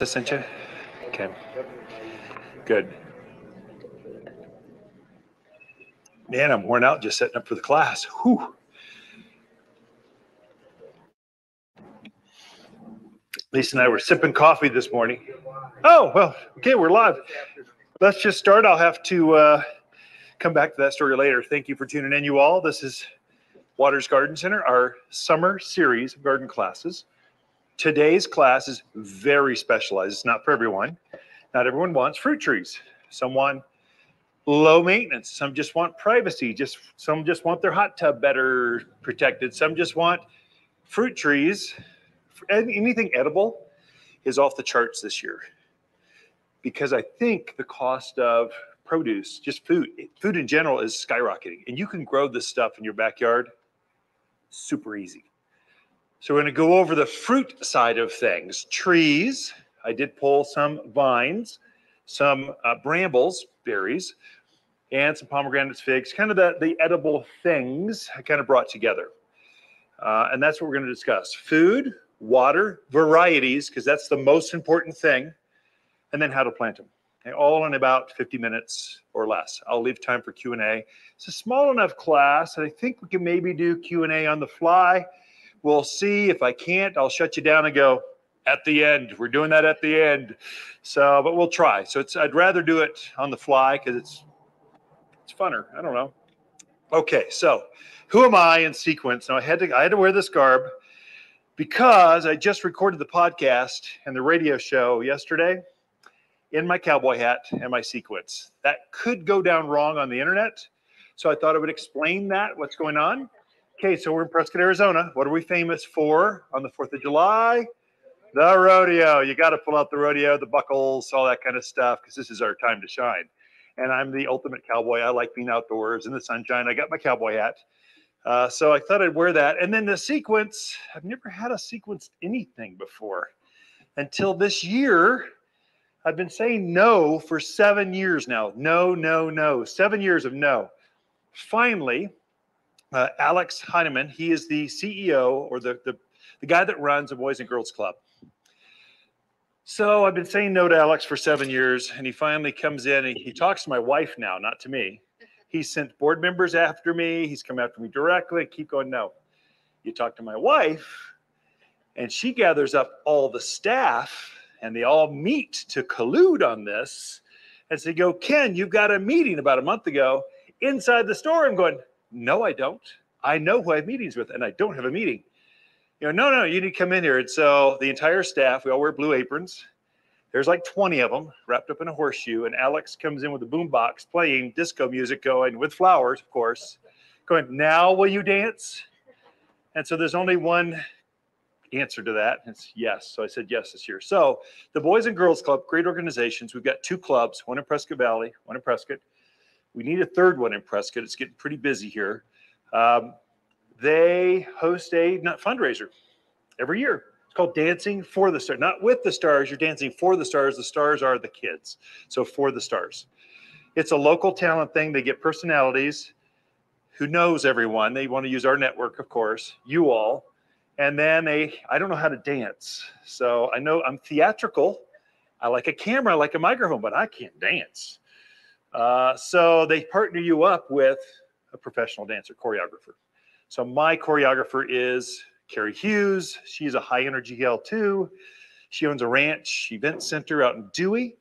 I sent you? Okay. Good. Man, I'm worn out just setting up for the class. Whew. Lisa and I were sipping coffee this morning. Oh, well, okay, we're live. Let's just start. I'll have to uh, come back to that story later. Thank you for tuning in, you all. This is Watters Garden Center, our summer series of garden classes. Today's class is very specialized. It's not for everyone. Not everyone wants fruit trees. Some want low maintenance. Some just want privacy. Just some just want their hot tub better protected. Some just want fruit trees. Anything edible is off the charts this year because I think the cost of produce, just food, food in general is skyrocketing. And you can grow this stuff in your backyard super easy. So we're going to go over the fruit side of things. Trees. I did pull some vines, some uh, brambles, berries, and some pomegranates, figs, kind of the, the edible things I kind of brought together. Uh, and that's what we're going to discuss. Food, water, varieties, because that's the most important thing, and then how to plant them. Okay, all in about 50 minutes or less. I'll leave time for Q&A. It's a small enough class. that I think we can maybe do Q&A on the fly We'll see. If I can't, I'll shut you down and go at the end. We're doing that at the end. So, but we'll try. So it's I'd rather do it on the fly because it's it's funner. I don't know. Okay, so who am I in sequence? Now I had to I had to wear this garb because I just recorded the podcast and the radio show yesterday in my cowboy hat and my sequence. That could go down wrong on the internet. So I thought I would explain that, what's going on. Okay, so we're in Prescott, Arizona. What are we famous for on the 4th of July? The rodeo. You got to pull out the rodeo, the buckles, all that kind of stuff, because this is our time to shine. And I'm the ultimate cowboy. I like being outdoors in the sunshine. I got my cowboy hat. Uh, so I thought I'd wear that. And then the sequence, I've never had a sequence anything before until this year. I've been saying no for seven years now. No, no, no. Seven years of no. Finally, uh, Alex Heineman. He is the CEO or the, the, the guy that runs the Boys and Girls Club. So I've been saying no to Alex for seven years, and he finally comes in and he talks to my wife now, not to me. He sent board members after me. He's come after me directly. I Keep going, no. You talk to my wife, and she gathers up all the staff, and they all meet to collude on this. And they go, Ken, you've got a meeting about a month ago inside the store. I'm going, no, I don't. I know who I have meetings with, and I don't have a meeting. You know, no, no, you need to come in here. And so the entire staff, we all wear blue aprons. There's like 20 of them wrapped up in a horseshoe, and Alex comes in with a boombox playing disco music, going with flowers, of course, going, Now will you dance? And so there's only one answer to that. It's yes. So I said yes this year. So the Boys and Girls Club, great organizations. We've got two clubs, one in Prescott Valley, one in Prescott. We need a third one in Prescott. It's getting pretty busy here. Um, they host a fundraiser every year. It's called Dancing for the Stars. Not with the stars, you're dancing for the stars. The stars are the kids. So for the stars. It's a local talent thing. They get personalities who knows everyone. They want to use our network, of course, you all. And then they, I don't know how to dance. So I know I'm theatrical. I like a camera, I like a microphone, but I can't dance. Uh, so they partner you up with a professional dancer, choreographer. So my choreographer is Carrie Hughes. She's a high energy gal too. She owns a ranch event center out in Dewey.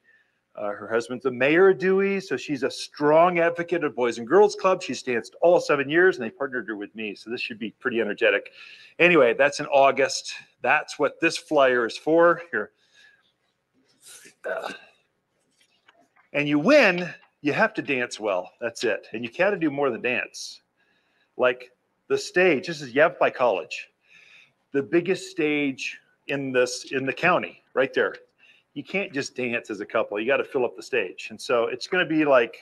Uh, her husband's the mayor of Dewey, so she's a strong advocate of Boys and Girls Club. She's danced all seven years, and they partnered her with me, so this should be pretty energetic. Anyway, that's in August. That's what this flyer is for. Here, uh, and you win you have to dance well. That's it. And you got to do more than dance. Like the stage, this is Yavapai College, the biggest stage in this in the county, right there. You can't just dance as a couple. You got to fill up the stage. And so it's going to be like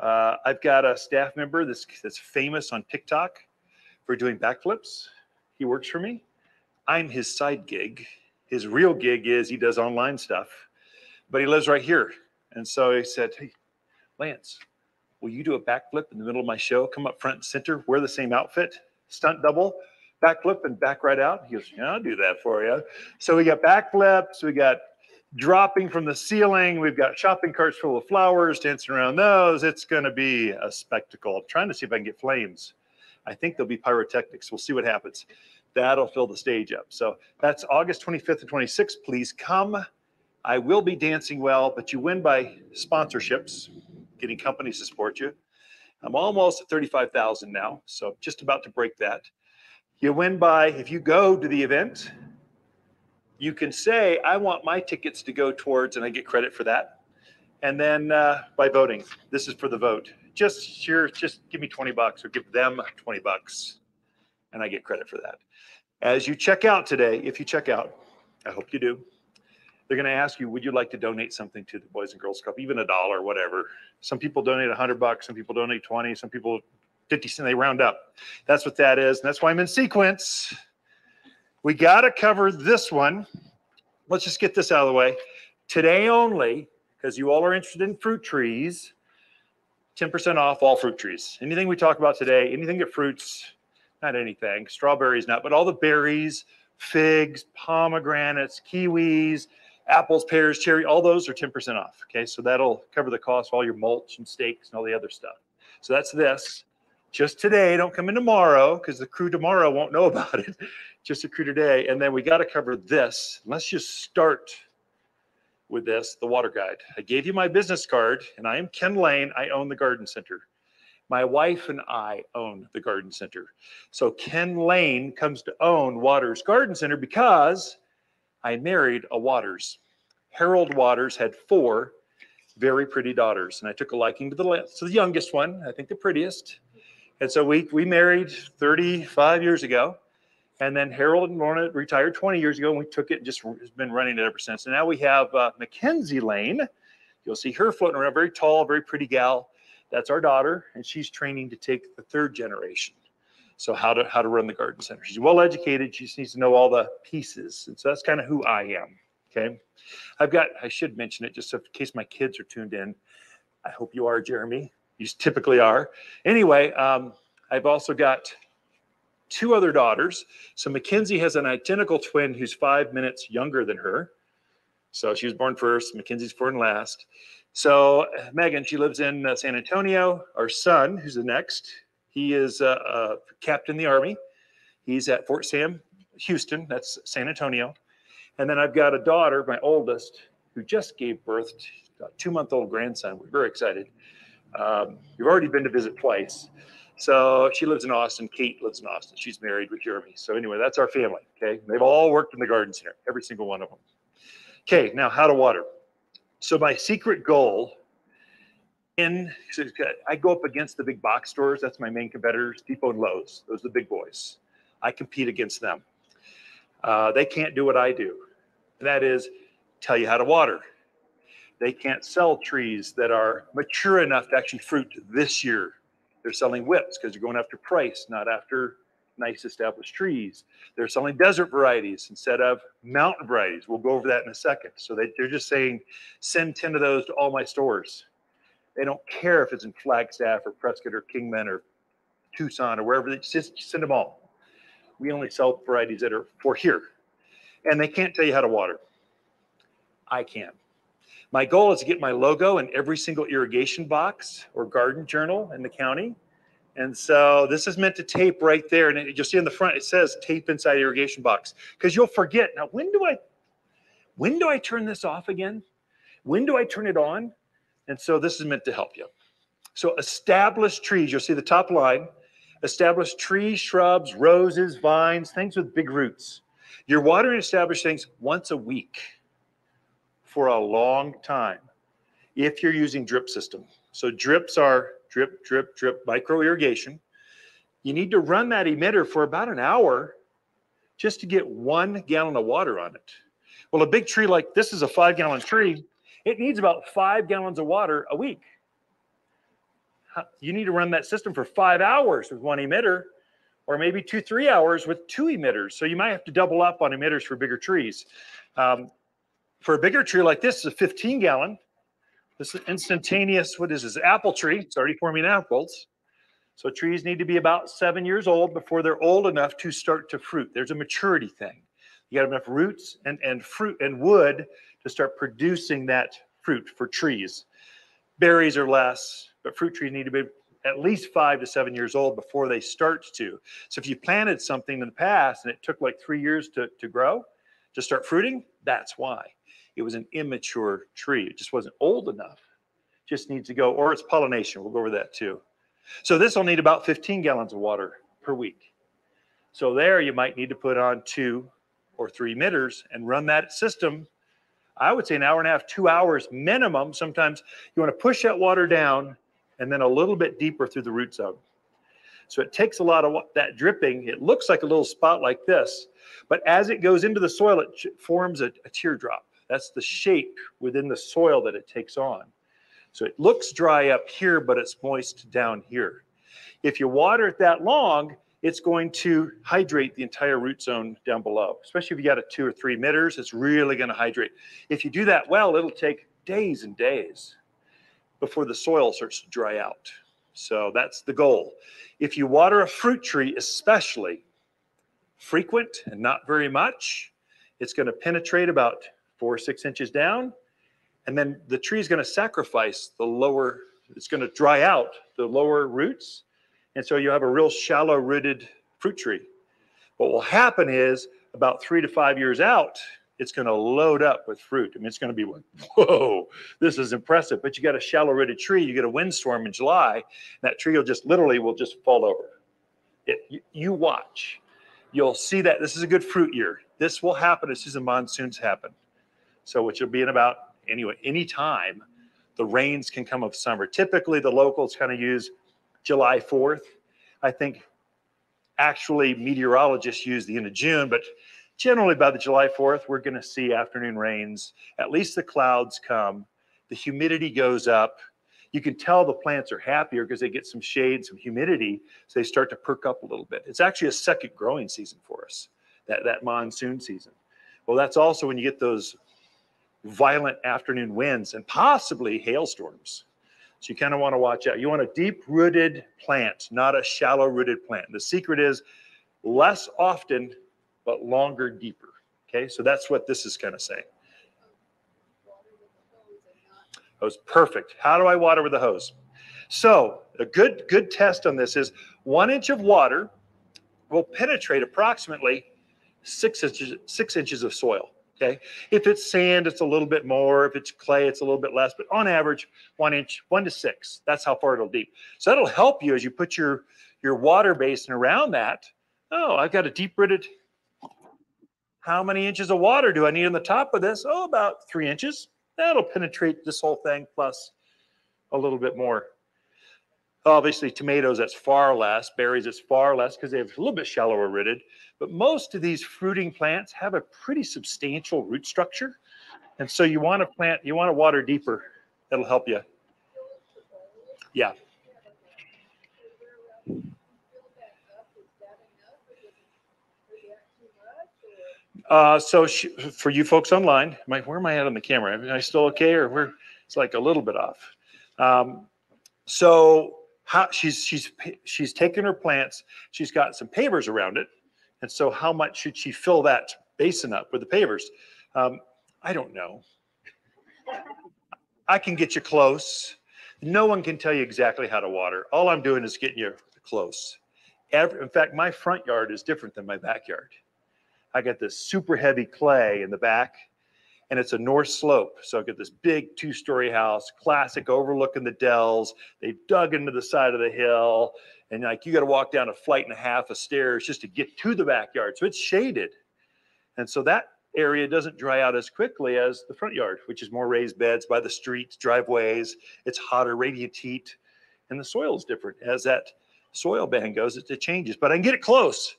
uh, I've got a staff member that's that's famous on TikTok for doing backflips. He works for me. I'm his side gig. His real gig is he does online stuff, but he lives right here. And so he said, Hey, Lance, will you do a backflip in the middle of my show? Come up front and center, wear the same outfit, stunt double, backflip and back right out. He goes, Yeah, I'll do that for you. So we got backflips, we got dropping from the ceiling. We've got shopping carts full of flowers dancing around those. It's going to be a spectacle. I'm trying to see if I can get flames. I think there'll be pyrotechnics. We'll see what happens. That'll fill the stage up. So that's August 25th and 26th. Please come. I will be dancing well, but you win by sponsorships, getting companies to support you. I'm almost at 35,000 now, so just about to break that. You win by, if you go to the event, you can say, I want my tickets to go towards, and I get credit for that. And then uh, by voting, this is for the vote. Just sure, just give me 20 bucks or give them 20 bucks, and I get credit for that. As you check out today, if you check out, I hope you do, they're going to ask you, would you like to donate something to the Boys and Girls Club, even a dollar, whatever. Some people donate 100 bucks, some people donate 20, some people 50 cents, they round up. That's what that is. And that's why I'm in sequence. We got to cover this one. Let's just get this out of the way. Today only, because you all are interested in fruit trees, 10% off all fruit trees. Anything we talk about today, anything that fruits, not anything, strawberries, not, but all the berries, figs, pomegranates, kiwis, apples, pears, cherry, all those are 10% off. Okay, so that'll cover the cost of all your mulch and stakes and all the other stuff. So that's this. Just today, don't come in tomorrow because the crew tomorrow won't know about it. Just the crew today. And then we got to cover this. Let's just start with this the water guide. I gave you my business card, and I am Ken Lain. I own the garden center. My wife and I own the garden center. So Ken Lain comes to own Watters Garden Center because I married a Watters. Harold Watters had four very pretty daughters, and I took a liking to the, to the youngest one, I think the prettiest. And so we, we married 35 years ago. And then Harold and Lorna retired 20 years ago, and we took it and just has been running it ever since. And now we have uh, Mackenzie Lain. You'll see her floating around, very tall, very pretty gal. That's our daughter, and she's training to take the third generation. So how to how to run the garden center. She's well educated. She just needs to know all the pieces, and so that's kind of who I am. Okay, I've got. I should mention it just in case my kids are tuned in. I hope you are, Jeremy. You typically are. Anyway, um, I've also got two other daughters. So Mackenzie has an identical twin who's five minutes younger than her. So she was born first. Mackenzie's born last. So Megan, she lives in uh, San Antonio. Our son, who's the next, he is a, a captain in the Army. He's at Fort Sam, Houston. That's San Antonio. And then I've got a daughter, my oldest, who just gave birth to a two month old grandson. We're very excited. Um, we've already been to visit twice. So she lives in Austin. Kate lives in Austin. She's married with Jeremy. So anyway, that's our family. Okay. They've all worked in the garden center, every single one of them. Okay. Now, how to water. So my secret goal in I go up against the big box stores. That's my main competitors, Depot and Lowe's. Those are the big boys. I compete against them. Uh, they can't do what I do. And that is tell you how to water. They can't sell trees that are mature enough to actually fruit this year. They're selling whips because they're going after price, not after nice established trees. They're selling desert varieties instead of mountain varieties. We'll go over that in a second. So they, they're just saying, send 10 of those to all my stores. They don't care if it's in Flagstaff or Prescott or Kingman or Tucson or wherever. They just send them all. We only sell varieties that are for here. And they can't tell you how to water. I can. My goal is to get my logo in every single irrigation box or garden journal in the county. And so this is meant to tape right there. And you'll see in the front, it says tape inside irrigation box because you'll forget. Now, when do I, when do I turn this off again? When do I turn it on? And so this is meant to help you. So establish trees, you'll see the top line, Establish trees, shrubs, roses, vines, things with big roots. You're watering established things once a week for a long time if you're using drip system. So drips are drip, drip, drip, micro irrigation. You need to run that emitter for about an hour just to get one gallon of water on it. Well, a big tree like this is a five gallon tree. It needs about five gallons of water a week. You need to run that system for five hours with one emitter, or maybe two, three hours with two emitters. So you might have to double up on emitters for bigger trees. Um, for a bigger tree like this, is a 15 gallon. This is instantaneous. What is this? Apple tree. It's already forming apples. So trees need to be about seven years old before they're old enough to start to fruit. There's a maturity thing. You got enough roots and, and fruit and wood to start producing that fruit for trees. Berries are less, but fruit trees need to be at least five to seven years old before they start to. So if you planted something in the past and it took like three years to, to grow, to start fruiting, that's why. It was an immature tree. It just wasn't old enough. Just needs to go, or it's pollination. We'll go over that too. So this will need about 15 gallons of water per week. So there you might need to put on two or three emitters and run that system. I would say an hour and a half, two hours minimum. Sometimes you want to push that water down and then a little bit deeper through the root zone. So it takes a lot of that dripping. It looks like a little spot like this, but as it goes into the soil, it forms a, a teardrop. That's the shape within the soil that it takes on. So it looks dry up here, but it's moist down here. If you water it that long, it's going to hydrate the entire root zone down below, especially if you got a two or three emitters, it's really going to hydrate. If you do that well, it'll take days and days before the soil starts to dry out. So that's the goal. If you water a fruit tree, especially frequent and not very much, it's going to penetrate about four or six inches down. And then the tree is going to sacrifice the lower, it's going to dry out the lower roots. And so you have a real shallow rooted fruit tree. What will happen is about three to five years out, it's going to load up with fruit. I mean, it's going to be like, whoa, this is impressive. But you got a shallow rooted tree, you get a windstorm in July, that tree will just literally will just fall over. It, you, you watch. You'll see that this is a good fruit year. This will happen as soon as the monsoons happen. So, which will be in about anyway, any time the rains can come of summer. Typically, the locals kind of use July 4th. I think actually meteorologists use the end of June, but generally by the July 4th, we're going to see afternoon rains. At least the clouds come, the humidity goes up. You can tell the plants are happier because they get some shade, some humidity, so they start to perk up a little bit. It's actually a second growing season for us, that, that monsoon season. Well, that's also when you get those violent afternoon winds and possibly hailstorms. So you kind of want to watch out. You want a deep rooted plant, not a shallow rooted plant. The secret is less often but longer, deeper. Okay, so that's what this is kind of saying. Hose, perfect. How do I water with a hose? So a good good test on this is one inch of water will penetrate approximately six inches six inches of soil. Okay, if it's sand, it's a little bit more. If it's clay, it's a little bit less. But on average, one inch, one to six. That's how far it'll deep. So that'll help you as you put your your water basin around that. Oh, I've got a deep rooted how many inches of water do I need on the top of this? Oh, about three inches. That'll penetrate this whole thing plus a little bit more. Obviously, tomatoes, that's far less. Berries, it's far less because they have a little bit shallower rooted. But most of these fruiting plants have a pretty substantial root structure. And so you want to plant, you want to water deeper. That'll help you. Yeah. Uh, so she, for you folks online, my, where am I at on the camera? Am I still okay, or where? It's like a little bit off. Um, so how she's she's she's taken her plants. She's got some pavers around it, and so how much should she fill that basin up with the pavers? Um, I don't know. I can get you close. No one can tell you exactly how to water. All I'm doing is getting you close. Every, in fact, my front yard is different than my backyard. I got this super heavy clay in the back, and it's a north slope. So I've got this big two story house, classic overlooking the dells. They dug into the side of the hill, and like you got to walk down a flight and a half of stairs just to get to the backyard. So it's shaded. And so that area doesn't dry out as quickly as the front yard, which is more raised beds by the streets, driveways. It's hotter, radiant heat, and the soil is different. As that soil band goes, it, it changes. But I can get it close.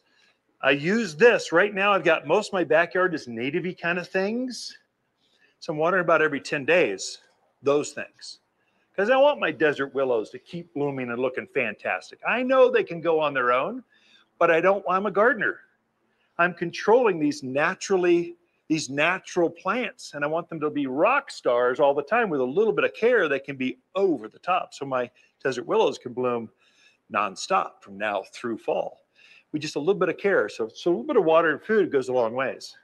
I use this right now. I've got most of my backyard is nativey kind of things. So I'm watering about every 10 days, those things. Because I want my desert willows to keep blooming and looking fantastic. I know they can go on their own, but I don't, I'm a gardener. I'm controlling these naturally, these natural plants, and I want them to be rock stars all the time with a little bit of care. They can be over the top. So my desert willows can bloom nonstop from now through fall with just a little bit of care. So, so a little bit of water and food goes a long ways.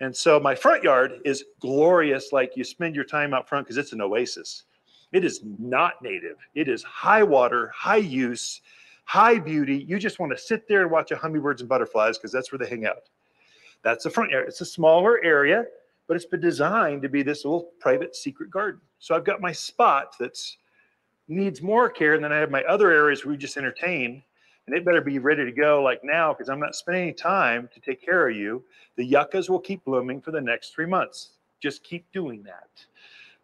And so my front yard is glorious, like you spend your time out front because it's an oasis. It is not native. It is high water, high use, high beauty. You just want to sit there and watch the hummingbirds and butterflies because that's where they hang out. That's the front yard. It's a smaller area, but it's been designed to be this little private secret garden. So I've got my spot that's needs more care, and then I have my other areas where we just entertain, and they better be ready to go like now because I'm not spending any time to take care of you. The yuccas will keep blooming for the next three months. Just keep doing that.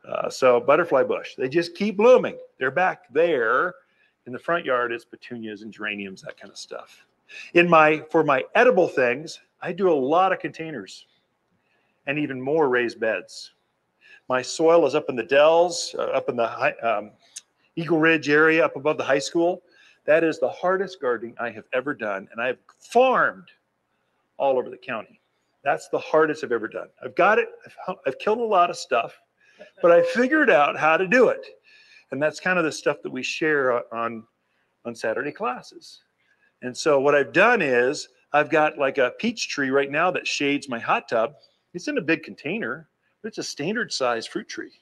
Uh, so butterfly bush, they just keep blooming. They're back there in the front yard. It's petunias and geraniums, that kind of stuff. In my for my edible things, I do a lot of containers and even more raised beds. My soil is up in the dells, uh, up in the high, um, Eagle Ridge area, up above the high school. That is the hardest gardening I have ever done, and I've farmed all over the county. That's the hardest I've ever done. I've got it. I've, I've killed a lot of stuff but I figured out how to do it. And that's kind of the stuff that we share on, on Saturday classes. And so what I've done is I've got like a peach tree right now that shades my hot tub. It's in a big container, but it's a standard size fruit tree.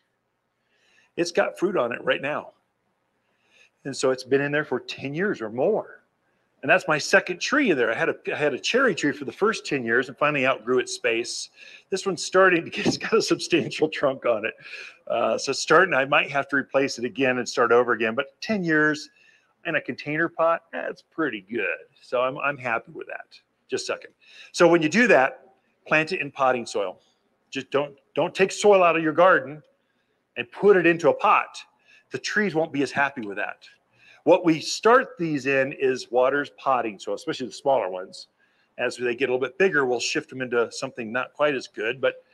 It's got fruit on it right now. And so it's been in there for 10 years or more and that's my second tree there. I had a I had a cherry tree for the first 10 years and finally outgrew its space. This one's starting to get it's got a substantial trunk on it. Uh, so starting, I might have to replace it again and start over again. But 10 years in a container pot, that's pretty good. So I'm I'm happy with that. Just a second. So when you do that, plant it in potting soil. Just don't don't take soil out of your garden and put it into a pot. The trees won't be as happy with that. What we start these in is Watters potting soil, especially the smaller ones. As they get a little bit bigger, we'll shift them into something not quite as good, but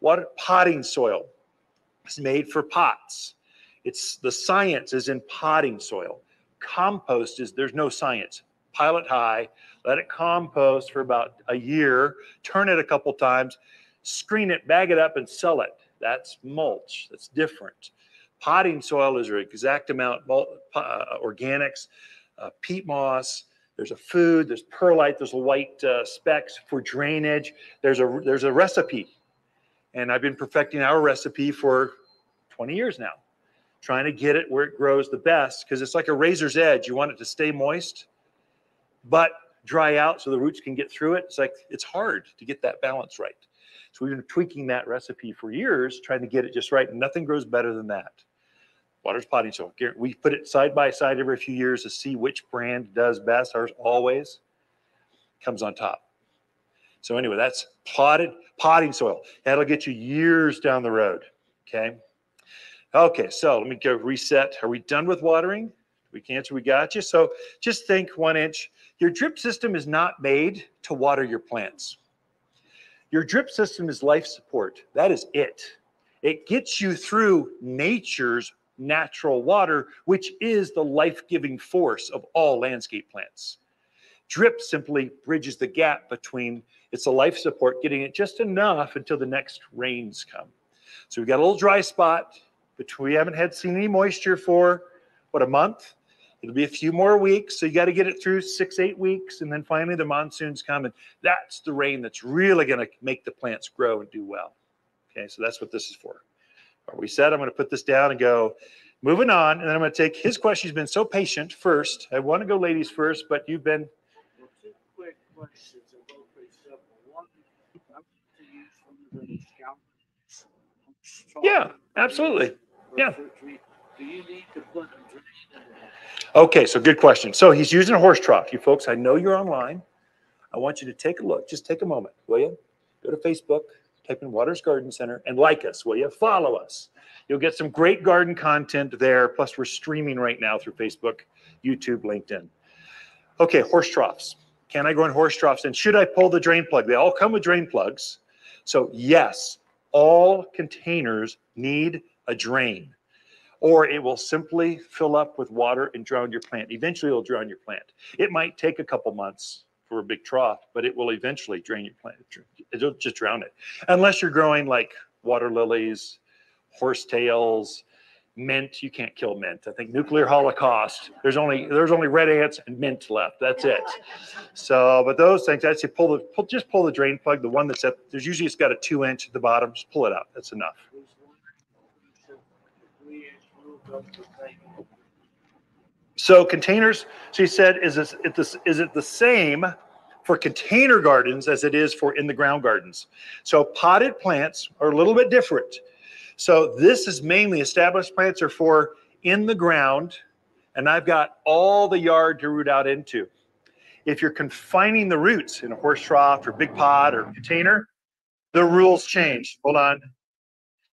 water potting soil is made for pots. It's the science is in potting soil. Compost is there's no science. Pile it high, let it compost for about a year, turn it a couple times, screen it, bag it up, and sell it. That's mulch. That's different. Potting soil is an exact amount uh, organics, uh, peat moss. There's a food. There's perlite. There's white uh, specks for drainage. There's a there's a recipe, and I've been perfecting our recipe for 20 years now, trying to get it where it grows the best because it's like a razor's edge. You want it to stay moist, but dry out so the roots can get through it. It's like it's hard to get that balance right. So we've been tweaking that recipe for years, trying to get it just right. And nothing grows better than that. Watters potting soil. We put it side by side every few years to see which brand does best. Ours always comes on top. So anyway, that's potted potting soil. That'll get you years down the road. Okay. Okay, so let me go reset. Are we done with watering? We can answer. We got you. So just think one inch. Your drip system is not made to water your plants. Your drip system is life support. That is it. It gets you through nature's natural water, which is the life giving force of all landscape plants. Drip simply bridges the gap between it's a life support, getting it just enough until the next rains come. So we've got a little dry spot, but we haven't had seen any moisture for what a month. It'll be a few more weeks. So you got to get it through six, eight weeks. And then finally the monsoons come. And that's the rain that's really going to make the plants grow and do well. Okay, so that's what this is for. Are we set? I'm going to put this down and go moving on. And then I'm going to take his question. He's been so patient first. I want to go ladies first, but you've been. Well, two quick questions and both pretty simple. One, I'm to use from the Yeah, absolutely. Yeah. Do you need to put Okay, so good question. So he's using a horse trough. You folks, I know you're online. I want you to take a look. Just take a moment, will you? Go to Facebook, type in Watters Garden Center, and like us, will you? Follow us. You'll get some great garden content there. Plus, we're streaming right now through Facebook, YouTube, LinkedIn. Okay, horse troughs. Can I grow in horse troughs? And should I pull the drain plug? They all come with drain plugs. So, yes, all containers need a drain or it will simply fill up with water and drown your plant. Eventually, it'll drown your plant. It might take a couple months for a big trough, but it will eventually drain your plant. It'll just drown it. Unless you're growing like water lilies, horsetails, mint, you can't kill mint. I think nuclear holocaust. There's only there's only red ants and mint left. That's it. So, but those things, I'd say pull the pull, just pull the drain plug, the one that's at there's usually it's got a two inch at the bottom. Just pull it out. That's enough. So containers, she said, is this, it this is it the same for container gardens as it is for in the ground gardens? So potted plants are a little bit different. So this is mainly established plants are for in the ground, and I've got all the yard to root out into. If you're confining the roots in a horse trough or big pot or container, the rules change. Hold on.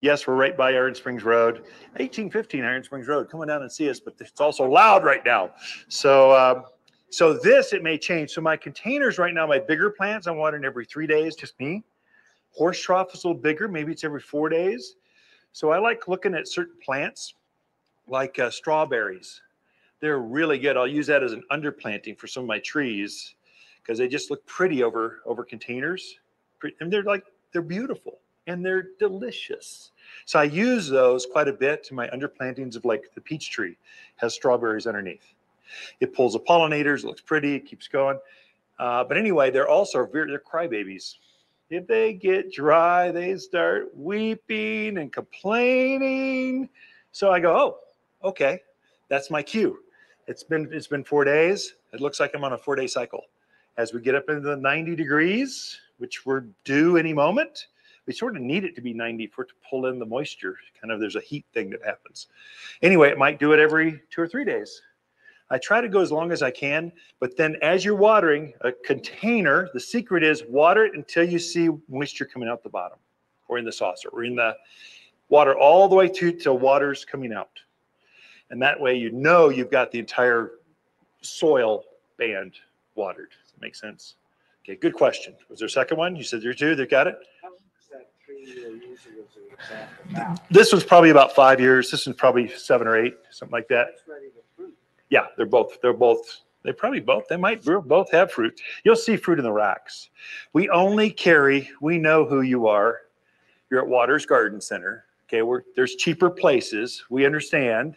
Yes, we're right by Iron Springs Road, 1815 Iron Springs Road. Come on down and see us, but it's also loud right now. So, um, so this it may change. So my containers right now, my bigger plants, I'm watering every three days, just me. Horse trough is a little bigger, maybe it's every four days. So I like looking at certain plants, like uh, strawberries. They're really good. I'll use that as an underplanting for some of my trees because they just look pretty over over containers, and they're like they're beautiful and they're delicious. So I use those quite a bit to my underplantings of like the peach tree has strawberries underneath. It pulls the pollinators, it looks pretty, it keeps going. Uh, but anyway, they're also they're crybabies. If they get dry, they start weeping and complaining. So I go, oh, okay, that's my cue. It's been it's been four days. It looks like I'm on a four day cycle. As we get up into the 90 degrees, which we're due any moment, we sort of need it to be 90 for it to pull in the moisture. Kind of there's a heat thing that happens. Anyway, it might do it every two or three days. I try to go as long as I can, but then as you're watering a container, the secret is water it until you see moisture coming out the bottom or in the saucer or in the water all the way to till water's coming out. And that way you know you've got the entire soil band watered. Does that make sense? Okay, good question. Was there a second one? You said there two, they got it? This was probably about five years. This one's probably seven or eight, something like that. Yeah, they're both, they're both, they probably both, they might both have fruit. You'll see fruit in the racks. We only carry, we know who you are. You're at Watters Garden Center. Okay, we're, there's cheaper places. We understand.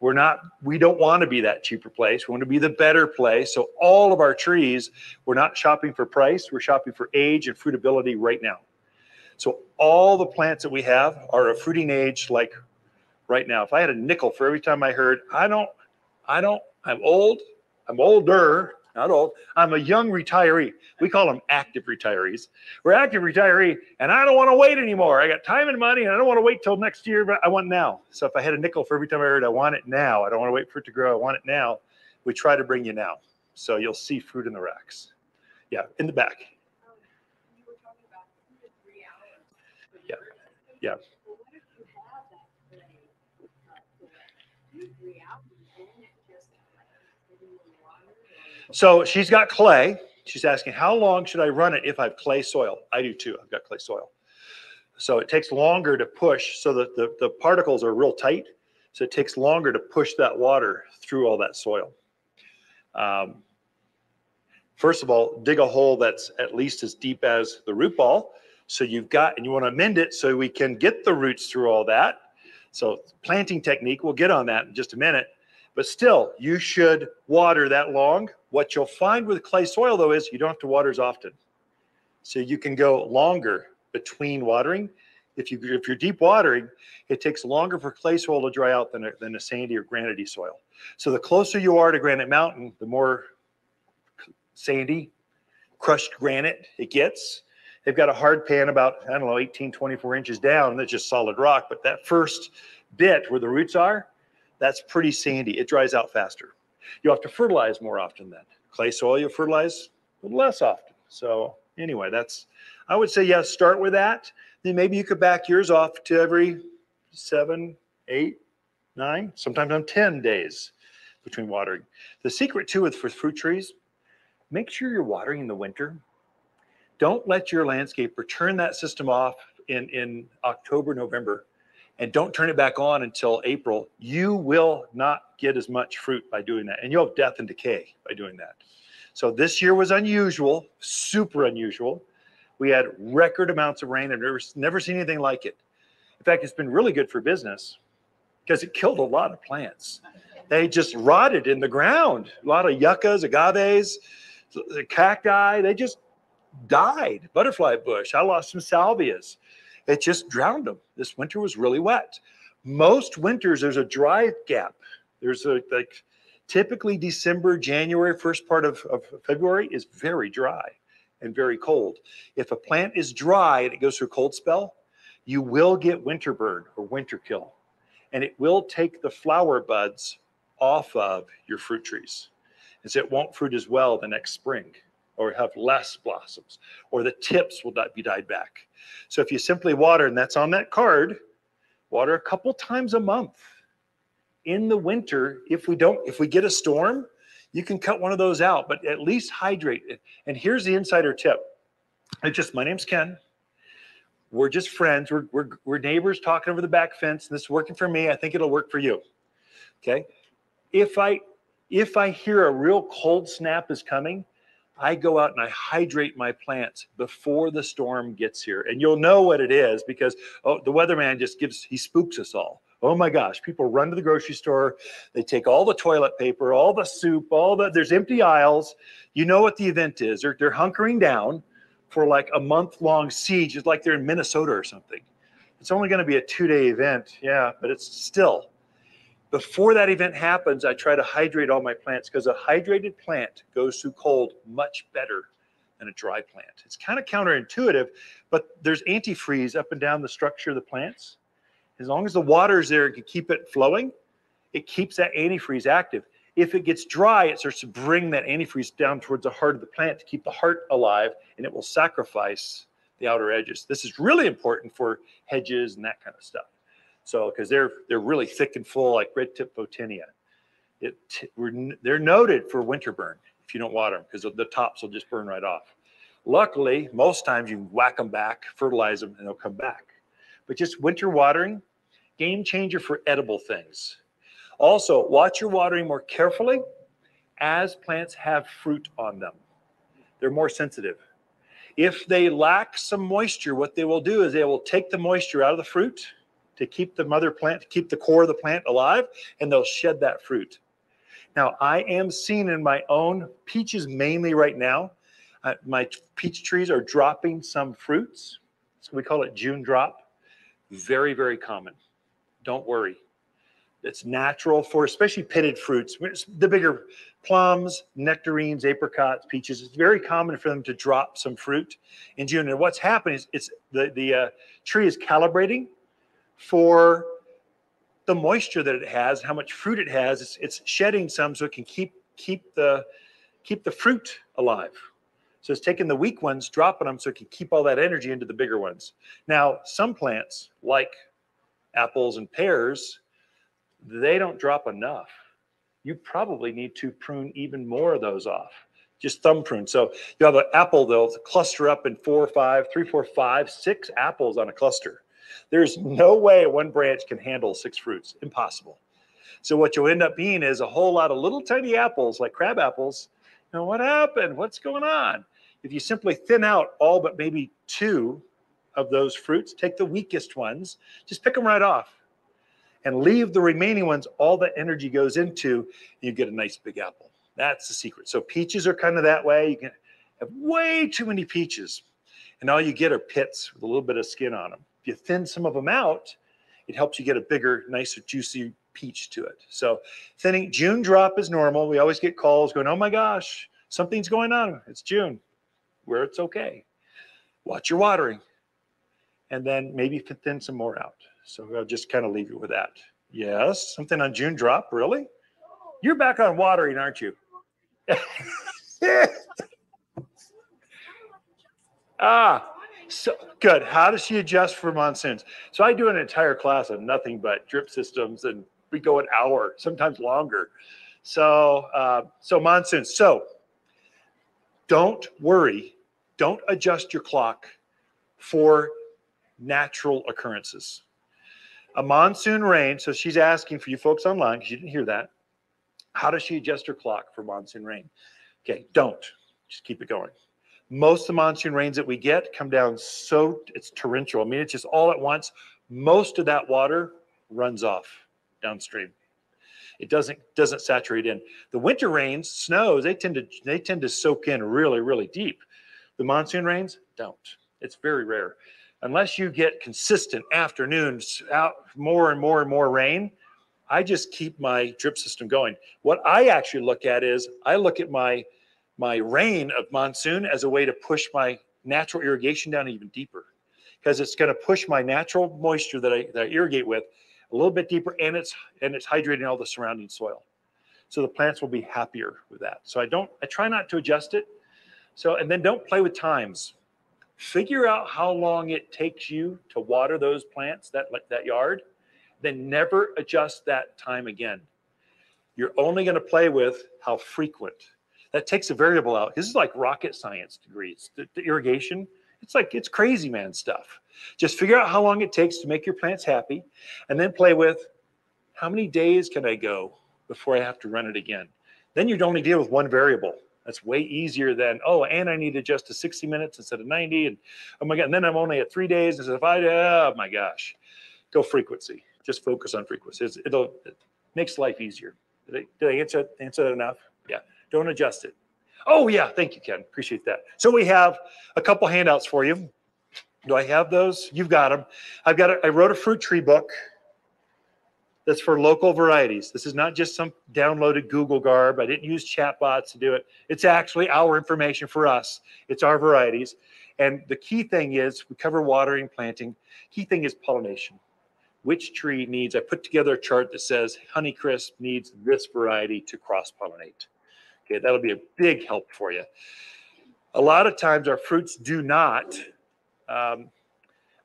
We're not, we don't want to be that cheaper place. We want to be the better place. So all of our trees, we're not shopping for price. We're shopping for age and fruitability right now. So all the plants that we have are a fruiting age like right now. If I had a nickel for every time I heard, I don't, I don't, I'm old, I'm older, not old, I'm a young retiree. We call them active retirees. We're active retiree, and I don't want to wait anymore. I got time and money, and I don't want to wait till next year, but I want now. So if I had a nickel for every time I heard, I want it now. I don't want to wait for it to grow. I want it now. We try to bring you now. So you'll see fruit in the racks. Yeah, in the back. Yeah. Yeah. So she's got clay. She's asking, how long should I run it if I have clay soil? I do too. I've got clay soil. So it takes longer to push so that the, the particles are real tight. So it takes longer to push that water through all that soil. Um, first of all, dig a hole that's at least as deep as the root ball. So you've got, and you want to amend it so we can get the roots through all that. So planting technique, we'll get on that in just a minute. But still, you should water that long. What you'll find with clay soil, though, is you don't have to water as often. So you can go longer between watering. If, you, if you're deep watering, it takes longer for clay soil to dry out than a, than a sandy or granity soil. So the closer you are to Granite Mountain, the more sandy, crushed granite it gets. They've got a hard pan about, I don't know, 18, 24 inches down, it's just solid rock. But that first bit where the roots are, that's pretty sandy. It dries out faster. You have to fertilize more often then. Clay soil, you fertilize less often. So anyway, that's, I would say, yes, start with that. Then maybe you could back yours off to every seven, eight, nine, sometimes on 10 days between watering. The secret too with for fruit trees, make sure you're watering in the winter. Don't let your landscaper turn that system off in, in October, November and don't turn it back on until April, you will not get as much fruit by doing that. And you'll have death and decay by doing that. So this year was unusual, super unusual. We had record amounts of rain. I've never, never seen anything like it. In fact, it's been really good for business. because it killed a lot of plants. They just rotted in the ground. A lot of yuccas, agaves, the cacti, they just died. Butterfly bush, I lost some salvias. It just drowned them. This winter was really wet. Most winters, there's a dry gap. There's a like typically December, January, first part of, of February is very dry and very cold. If a plant is dry and it goes through a cold spell, you will get winter burn or winter kill. And it will take the flower buds off of your fruit trees. And so it won't fruit as well the next spring or have less blossoms or the tips will not be died back. So if you simply water, and that's on that card, water a couple times a month. In the winter, if we don't, if we get a storm, you can cut one of those out, but at least hydrate it. And here's the insider tip. It's just my name's Ken. We're just friends. We're, we're, we're neighbors talking over the back fence. And this is working for me. I think it'll work for you. Okay. If I if I hear a real cold snap is coming, I go out and I hydrate my plants before the storm gets here. And you'll know what it is because oh, the weatherman just gives, he spooks us all. Oh my gosh, people run to the grocery store. They take all the toilet paper, all the soup, all the, there's empty aisles. You know what the event is. They're, they're hunkering down for like a month long siege. It's like they're in Minnesota or something. It's only going to be a two day event. Yeah, but it's still before that event happens, I try to hydrate all my plants because a hydrated plant goes through cold much better than a dry plant. It's kind of counterintuitive, but there's antifreeze up and down the structure of the plants. As long as the water is there, it can keep it flowing. It keeps that antifreeze active. If it gets dry, it starts to bring that antifreeze down towards the heart of the plant to keep the heart alive, and it will sacrifice the outer edges. This is really important for hedges and that kind of stuff. So, because they're they're really thick and full, like red tip photinia. It we're, they're noted for winter burn if you don't water them because the tops will just burn right off. Luckily, most times you whack them back, fertilize them, and they'll come back. But just winter watering, game changer for edible things. Also, watch your watering more carefully as plants have fruit on them. They're more sensitive. If they lack some moisture, what they will do is they will take the moisture out of the fruit to keep the mother plant, to keep the core of the plant alive, and they'll shed that fruit. Now, I am seeing in my own peaches mainly right now. Uh, my peach trees are dropping some fruits. So we call it June drop. Very, very common. Don't worry. It's natural for especially pitted fruits. The bigger plums, nectarines, apricots, peaches. It's very common for them to drop some fruit in June. And what's happening is it's the the uh, tree is calibrating for the moisture that it has, how much fruit it has. It's, it's shedding some so it can keep keep the keep the fruit alive. So it's taking the weak ones, dropping them so it can keep all that energy into the bigger ones. Now, some plants like apples and pears, they don't drop enough. You probably need to prune even more of those off. Just thumb prune. So you have an apple, they'll cluster up in four or five, three, four, five, six apples on a cluster. There's no way one branch can handle six fruits. Impossible. So what you'll end up being is a whole lot of little tiny apples, like crab apples. Know, what happened? What's going on? If you simply thin out all but maybe two of those fruits, take the weakest ones, just pick them right off and leave the remaining ones, all the energy goes into, and you get a nice big apple. That's the secret. So peaches are kind of that way. You can have way too many peaches, and all you get are pits with a little bit of skin on them. If you thin some of them out, it helps you get a bigger, nicer, juicy peach to it. So thinning June drop is normal. We always get calls going, oh my gosh, something's going on. It's June, where it's okay. Watch your watering. And then maybe thin some more out. So I'll just kind of leave you with that. Yes, something on June drop, really? You're back on watering, aren't you? ah, so good. How does she adjust for monsoons? So I do an entire class of nothing but drip systems, and we go an hour, sometimes longer. So, uh, so monsoons. So don't worry. Don't adjust your clock for natural occurrences. A monsoon rain. So she's asking for you folks online because you didn't hear that. How does she adjust her clock for monsoon rain? Okay, don't. Just keep it going most of the monsoon rains that we get come down so it's torrential. I mean, it's just all at once. Most of that water runs off downstream. It doesn't doesn't saturate in. The winter rains, snows, they tend to they tend to soak in really really deep. The monsoon rains don't. It's very rare. Unless you get consistent afternoons out more and more and more rain, I just keep my drip system going. What I actually look at is I look at my my rain of monsoon as a way to push my natural irrigation down even deeper. Because it's going to push my natural moisture that I, that I irrigate with a little bit deeper and it's and it's hydrating all the surrounding soil. So the plants will be happier with that. So i don't i try not to adjust it. So and then don't play with times. Figure out how long it takes you to water those plants that that yard then never adjust that time again. You're only going to play with how frequent that takes a variable out this is like rocket science degrees the, the irrigation it's like it's crazy man stuff just figure out how long it takes to make your plants happy and then play with how many days can I go before I have to run it again? Then you'd only deal with one variable. That's way easier than, oh, and I need to adjust to 60 minutes instead of 90. And oh my God, and then I'm only at three days instead of five. Oh my gosh. Go frequency. Just focus on frequency. It'll, it makes life easier. Did I, did I answer, answer that enough? Yeah. Don't adjust it. Oh, yeah. Thank you, Ken. Appreciate that. So we have a couple handouts for you. Do I have those? You've got them. I've got. A, I wrote a fruit tree book. That's for local varieties. This is not just some downloaded Google garb. I didn't use chatbots to do it. It's actually our information for us. It's our varieties. And the key thing is we cover watering, planting. Key thing is pollination. Which tree needs, I put together a chart that says Honeycrisp needs this variety to cross pollinate. Okay, that'll be a big help for you. A lot of times our fruits do not um,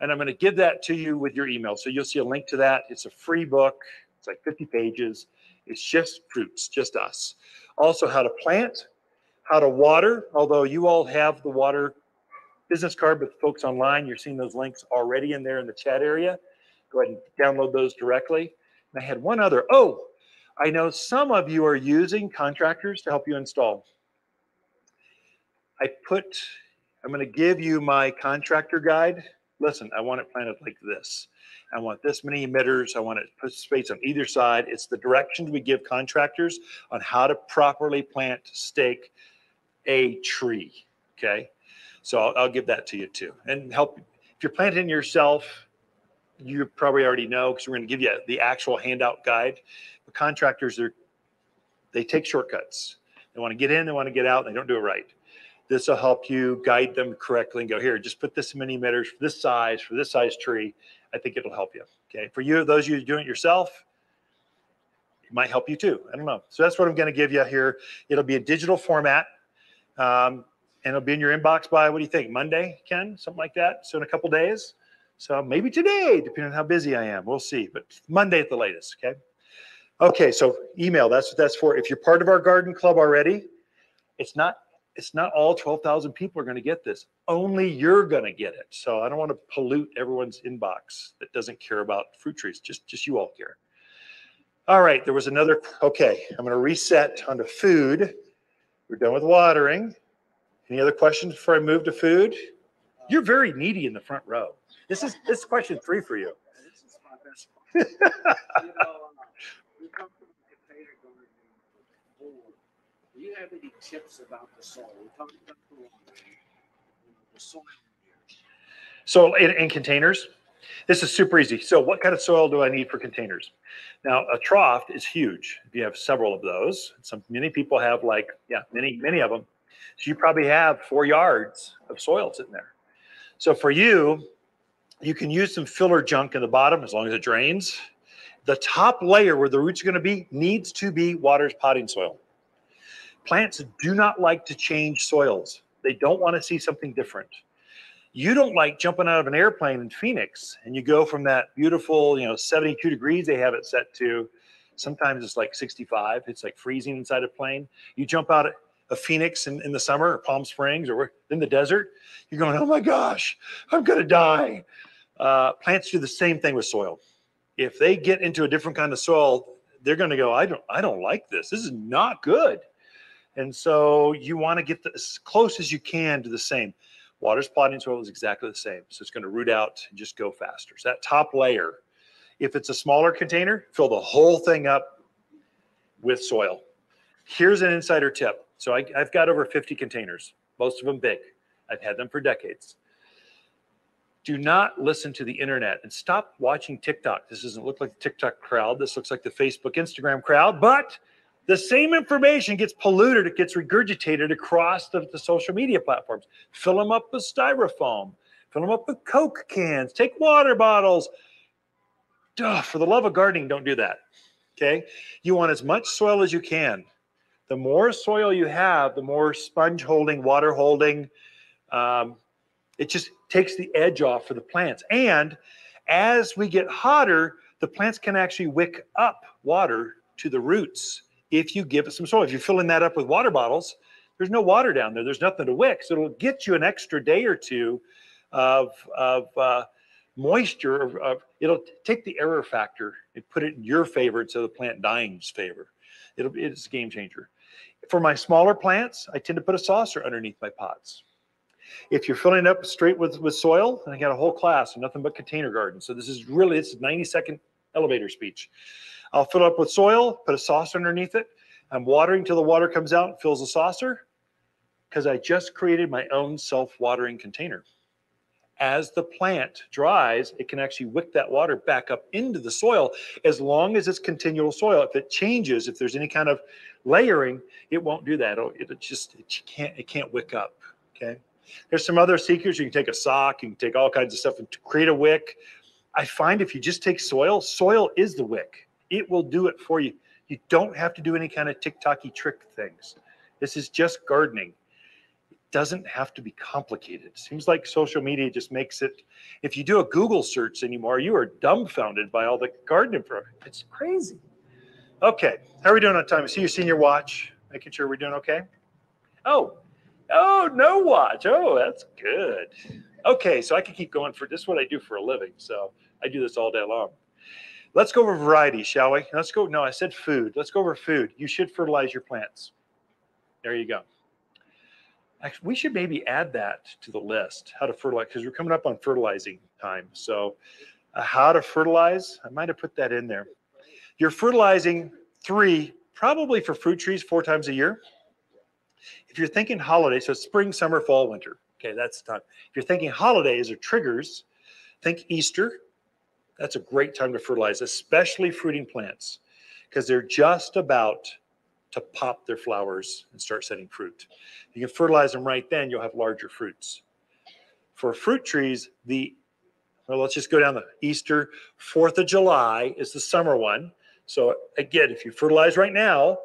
and I'm going to give that to you with your email. So you'll see a link to that. It's a free book. It's like 50 pages. It's just fruits, just us. Also, how to plant, how to water. Although you all have the water business card, but folks online, you're seeing those links already in there in the chat area. Go ahead and download those directly. And I had one other. Oh, I know some of you are using contractors to help you install. I put I'm going to give you my contractor guide. Listen, I want it planted like this. I want this many emitters. I want it put space on either side. It's the directions we give contractors on how to properly plant, stake a tree. Okay. So I'll, I'll give that to you too. And help if you're planting yourself, you probably already know because we're going to give you the actual handout guide. Contractors are they take shortcuts. They want to get in, they want to get out, and they don't do it right. This will help you guide them correctly and go here, just put this many emitters for this size, for this size tree. I think it'll help you. Okay. For you, those of you doing it yourself, it might help you too. I don't know. So that's what I'm going to give you here. It'll be a digital format. Um, and it'll be in your inbox by what do you think? Monday, Ken? Something like that. So in a couple days. So maybe today, depending on how busy I am. We'll see. But Monday at the latest. Okay. Okay, so email, that's what that's for. If you're part of our garden club already, it's not it's not all 12,000 people are going to get this. Only you're going to get it. So I don't want to pollute everyone's inbox that doesn't care about fruit trees. Just, just you all care. All right. There was another. Okay. I'm going to reset onto food. We're done with watering. Any other questions before I move to food? You're very needy in the front row. This is this is question three for you. This is my best one. You know, uh, we come from a container gardening board. Do you have any tips about the soil? We talked about the water, the soil. So in, in containers, this is super easy. So what kind of soil do I need for containers? Now a trough is huge. If you have several of those, some many people have like yeah many many of them. So you probably have four yards of soil sitting there. So for you, you can use some filler junk in the bottom as long as it drains. The top layer where the roots are going to be needs to be Watters potting soil. Plants do not like to change soils. They don't want to see something different. You don't like jumping out of an airplane in Phoenix and you go from that beautiful, you know, 72 degrees they have it set to, sometimes it's like 65. It's like freezing inside a plane. You jump out of Phoenix in, in the summer or Palm Springs or in the desert, you're going, oh my gosh, I'm going to die. Uh, plants do the same thing with soil. If they get into a different kind of soil, they're going to go, I don't, I don't like this. This is not good. And so you want to get the, as close as you can to the same. Watters potting soil is exactly the same. So it's going to root out and just go faster. So that top layer If it's a smaller container, fill the whole thing up with soil. Here's an insider tip. So I, I've got over 50 containers, most of them big. I've had them for decades. Do not listen to the internet and stop watching TikTok. This doesn't look like the TikTok crowd. This looks like the Facebook, Instagram crowd, but the same information gets polluted, it gets regurgitated across the, the social media platforms. Fill them up with styrofoam, fill them up with Coke cans, take water bottles. Duh, for the love of gardening, don't do that. Okay. You want as much soil as you can. The more soil you have, the more sponge holding, water holding. Um, it just takes the edge off for the plants. And as we get hotter, the plants can actually wick up water to the roots if you give it some soil. If you're filling that up with water bottles, there's no water down there. There's nothing to wick. So it'll get you an extra day or two of, of uh, moisture. It'll take the error factor and put it in your favor instead of the plant dying's favor. It'll, it's a game changer. For my smaller plants, I tend to put a saucer underneath my pots. If you're filling it up straight with, with soil, and I got a whole class of nothing but container garden. So this is really, it's a 90 second elevator speech. I'll fill it up with soil, put a saucer underneath it. I'm watering till the water comes out and fills the saucer because I just created my own self-watering container. As the plant dries, it can actually wick that water back up into the soil as long as it's continual soil. If it changes, if there's any kind of layering, it won't do that. It, just it can't it can't wick up. Okay. There's some other secrets. You can take a sock, you can take all kinds of stuff and create a wick. I find if you just take soil, soil is the wick. It will do it for you. You don't have to do any kind of TikToky trick things. This is just gardening. It doesn't have to be complicated. It seems like social media just makes it. If you do a Google search anymore, you are dumbfounded by all the gardening info. It's crazy. Okay, how are we doing on time? I see you seen your watch. Making sure we're doing okay. Oh, oh, no watch. Oh, that's good. Okay, so I can keep going for this. Is what I do for a living. So I do this all day long. Let's go over variety, shall we? Let's go. No, I said food. Let's go over food. You should fertilize your plants. There you go. Actually, we should maybe add that to the list. How to fertilize because we're coming up on fertilizing time. So, uh, how to fertilize? I might have put that in there. You're fertilizing three, probably for fruit trees, four times a year. If you're thinking holiday, so spring, summer, fall, winter. Okay, that's the time. If you're thinking holidays or triggers, think Easter, that's a great time to fertilize, especially fruiting plants, because they're just about to pop their flowers and start setting fruit. You can fertilize them right then, you'll have larger fruits. For fruit trees, the well, let's just go down the Easter, 4th of July is the summer one. So again, if you fertilize right now,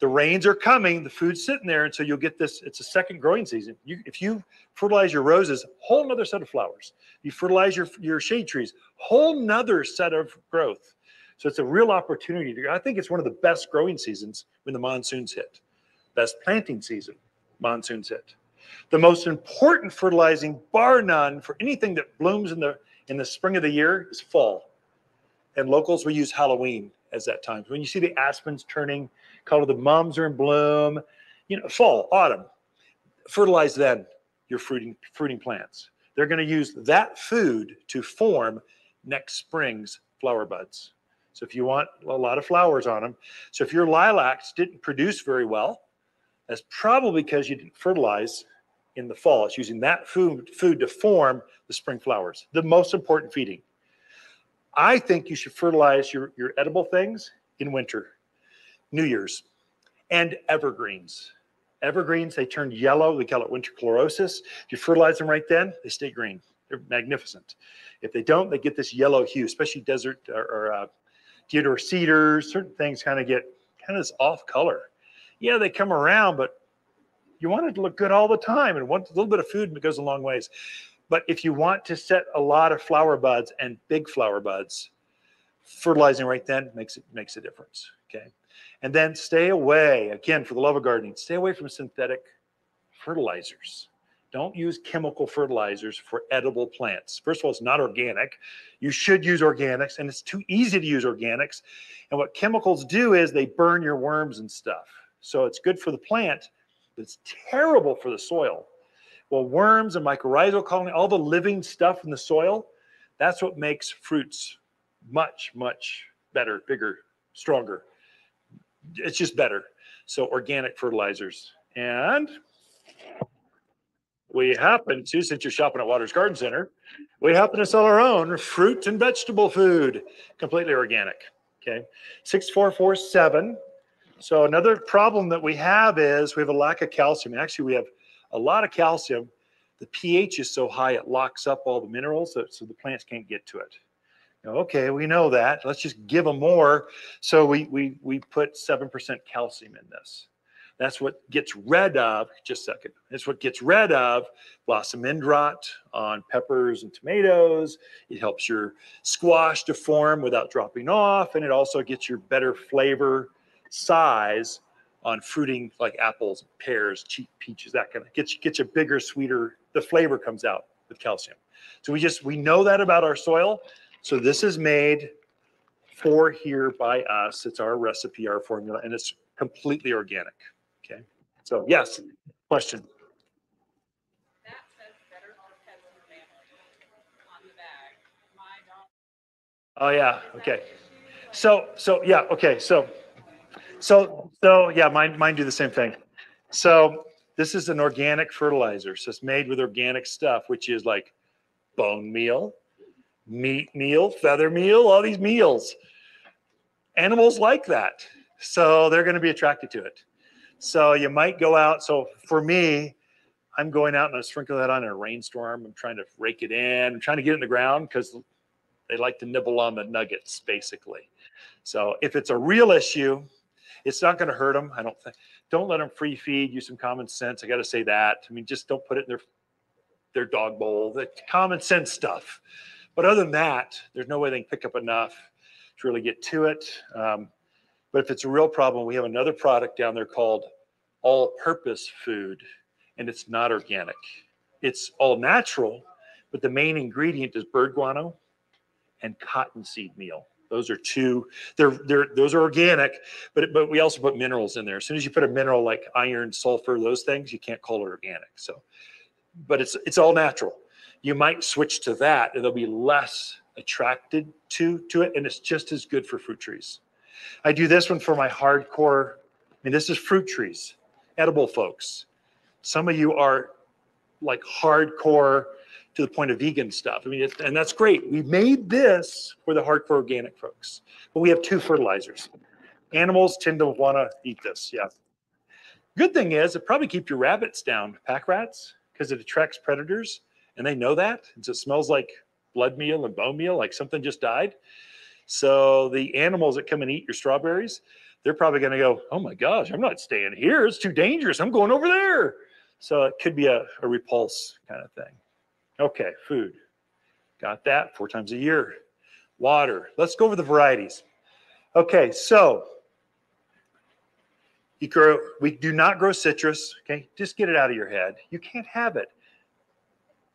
the rains are coming, the food's sitting there, and so you'll get this. It's a second growing season. You, if you fertilize your roses, whole another set of flowers. You fertilize your your shade trees, whole nother set of growth. So it's a real opportunity. To, I think it's one of the best growing seasons when the monsoons hit. Best planting season, monsoons hit. The most important fertilizing, bar none, for anything that blooms in the in the spring of the year is fall. And locals will use Halloween as that time. When you see the aspens turning color, the mums are in bloom, you know, fall, autumn, fertilize then your fruiting fruiting plants. They're going to use that food to form next spring's flower buds. So if you want a lot of flowers on them, so if your lilacs didn't produce very well, that's probably because you didn't fertilize in the fall. It's using that food food to form the spring flowers. The most important feeding. I think you should fertilize your, your edible things in winter, New Year's, and evergreens. Evergreens, they turn yellow. We call it winter chlorosis. If you fertilize them right then, they stay green. They're magnificent. If they don't, they get this yellow hue, especially desert or, or uh, deodar cedars. Certain things kind of get kind of this off color. Yeah, they come around, but you want it to look good all the time. And one, a little bit of food goes a long ways. But if you want to set a lot of flower buds and big flower buds, fertilizing right then makes it makes a difference. Okay. And then stay away, again, for the love of gardening, stay away from synthetic fertilizers. Don't use chemical fertilizers for edible plants. First of all, it's not organic. You should use organics, and it's too easy to use organics. And what chemicals do is they burn your worms and stuff. So it's good for the plant, but it's terrible for the soil. Well, worms and mycorrhizal colony, all the living stuff in the soil, that's what makes fruits much, much better, bigger, stronger. It's just better. So organic fertilizers. And we happen to, since you're shopping at Watters Garden Center, we happen to sell our own fruit and vegetable food, completely organic. Okay. 6447. So another problem that we have is we have a lack of calcium. Actually, we have a lot of calcium. The pH is so high it locks up all the minerals, so, so the plants can't get to it. Okay, we know that. Let's just give them more. So we we we put seven percent calcium in this. That's what gets rid of, just a second, it's what gets rid of blossom end rot on peppers and tomatoes. It helps your squash to form without dropping off, and it also gets your better flavor size on fruiting like apples, pears, cheap peaches, that kind of gets gets you bigger, sweeter. The flavor comes out with calcium. So we just we know that about our soil. So this is made for here by us. It's our recipe, our formula, and it's completely organic. Okay. So yes, question. Oh yeah. Okay. So so yeah. Okay. So so so yeah. Mine mine do the same thing. So this is an organic fertilizer. So it's made with organic stuff, which is like bone meal, meat meal, feather meal, all these meals. Animals like that. So they're going to be attracted to it. So you might go out. So for me, I'm going out and I sprinkle that on in a rainstorm. I'm trying to rake it in. I'm trying to get it in the ground because they like to nibble on the nuggets, basically. So if it's a real issue, it's not going to hurt them. I don't think. Don't let them free feed. Use some common sense. I got to say that. I mean, just don't put it in their their dog bowl. The common sense stuff. But other than that, there's no way they can pick up enough to really get to it. Um, but if it's a real problem, we have another product down there called all purpose food, and it's not organic. It's all natural, but the main ingredient is bird guano and cottonseed meal. Those are two. They're they're those are organic, but but we also put minerals in there. As soon as you put a mineral like iron, sulfur, those things, you can't call it organic. So, but it's it's all natural you might switch to that and they'll be less attracted to to it and it's just as good for fruit trees. I do this one for my hardcore i mean this is fruit trees edible folks. Some of you are like hardcore to the point of vegan stuff. I mean and that's great. We made this for the hardcore organic folks but we have two fertilizers. Animals tend to want to eat this yeah. Good thing is it probably keep your rabbits down pack rats because it attracts predators and they know that. And so it smells like blood meal and bone meal, like something just died. So the animals that come and eat your strawberries, they're probably going to go, oh my gosh, I'm not staying here. It's too dangerous. I'm going over there. So it could be a, a repulse kind of thing. Okay, food. Got that four times a year. Water. Let's go over the varieties. Okay, so you grow, we do not grow citrus. Okay, just get it out of your head. You can't have it.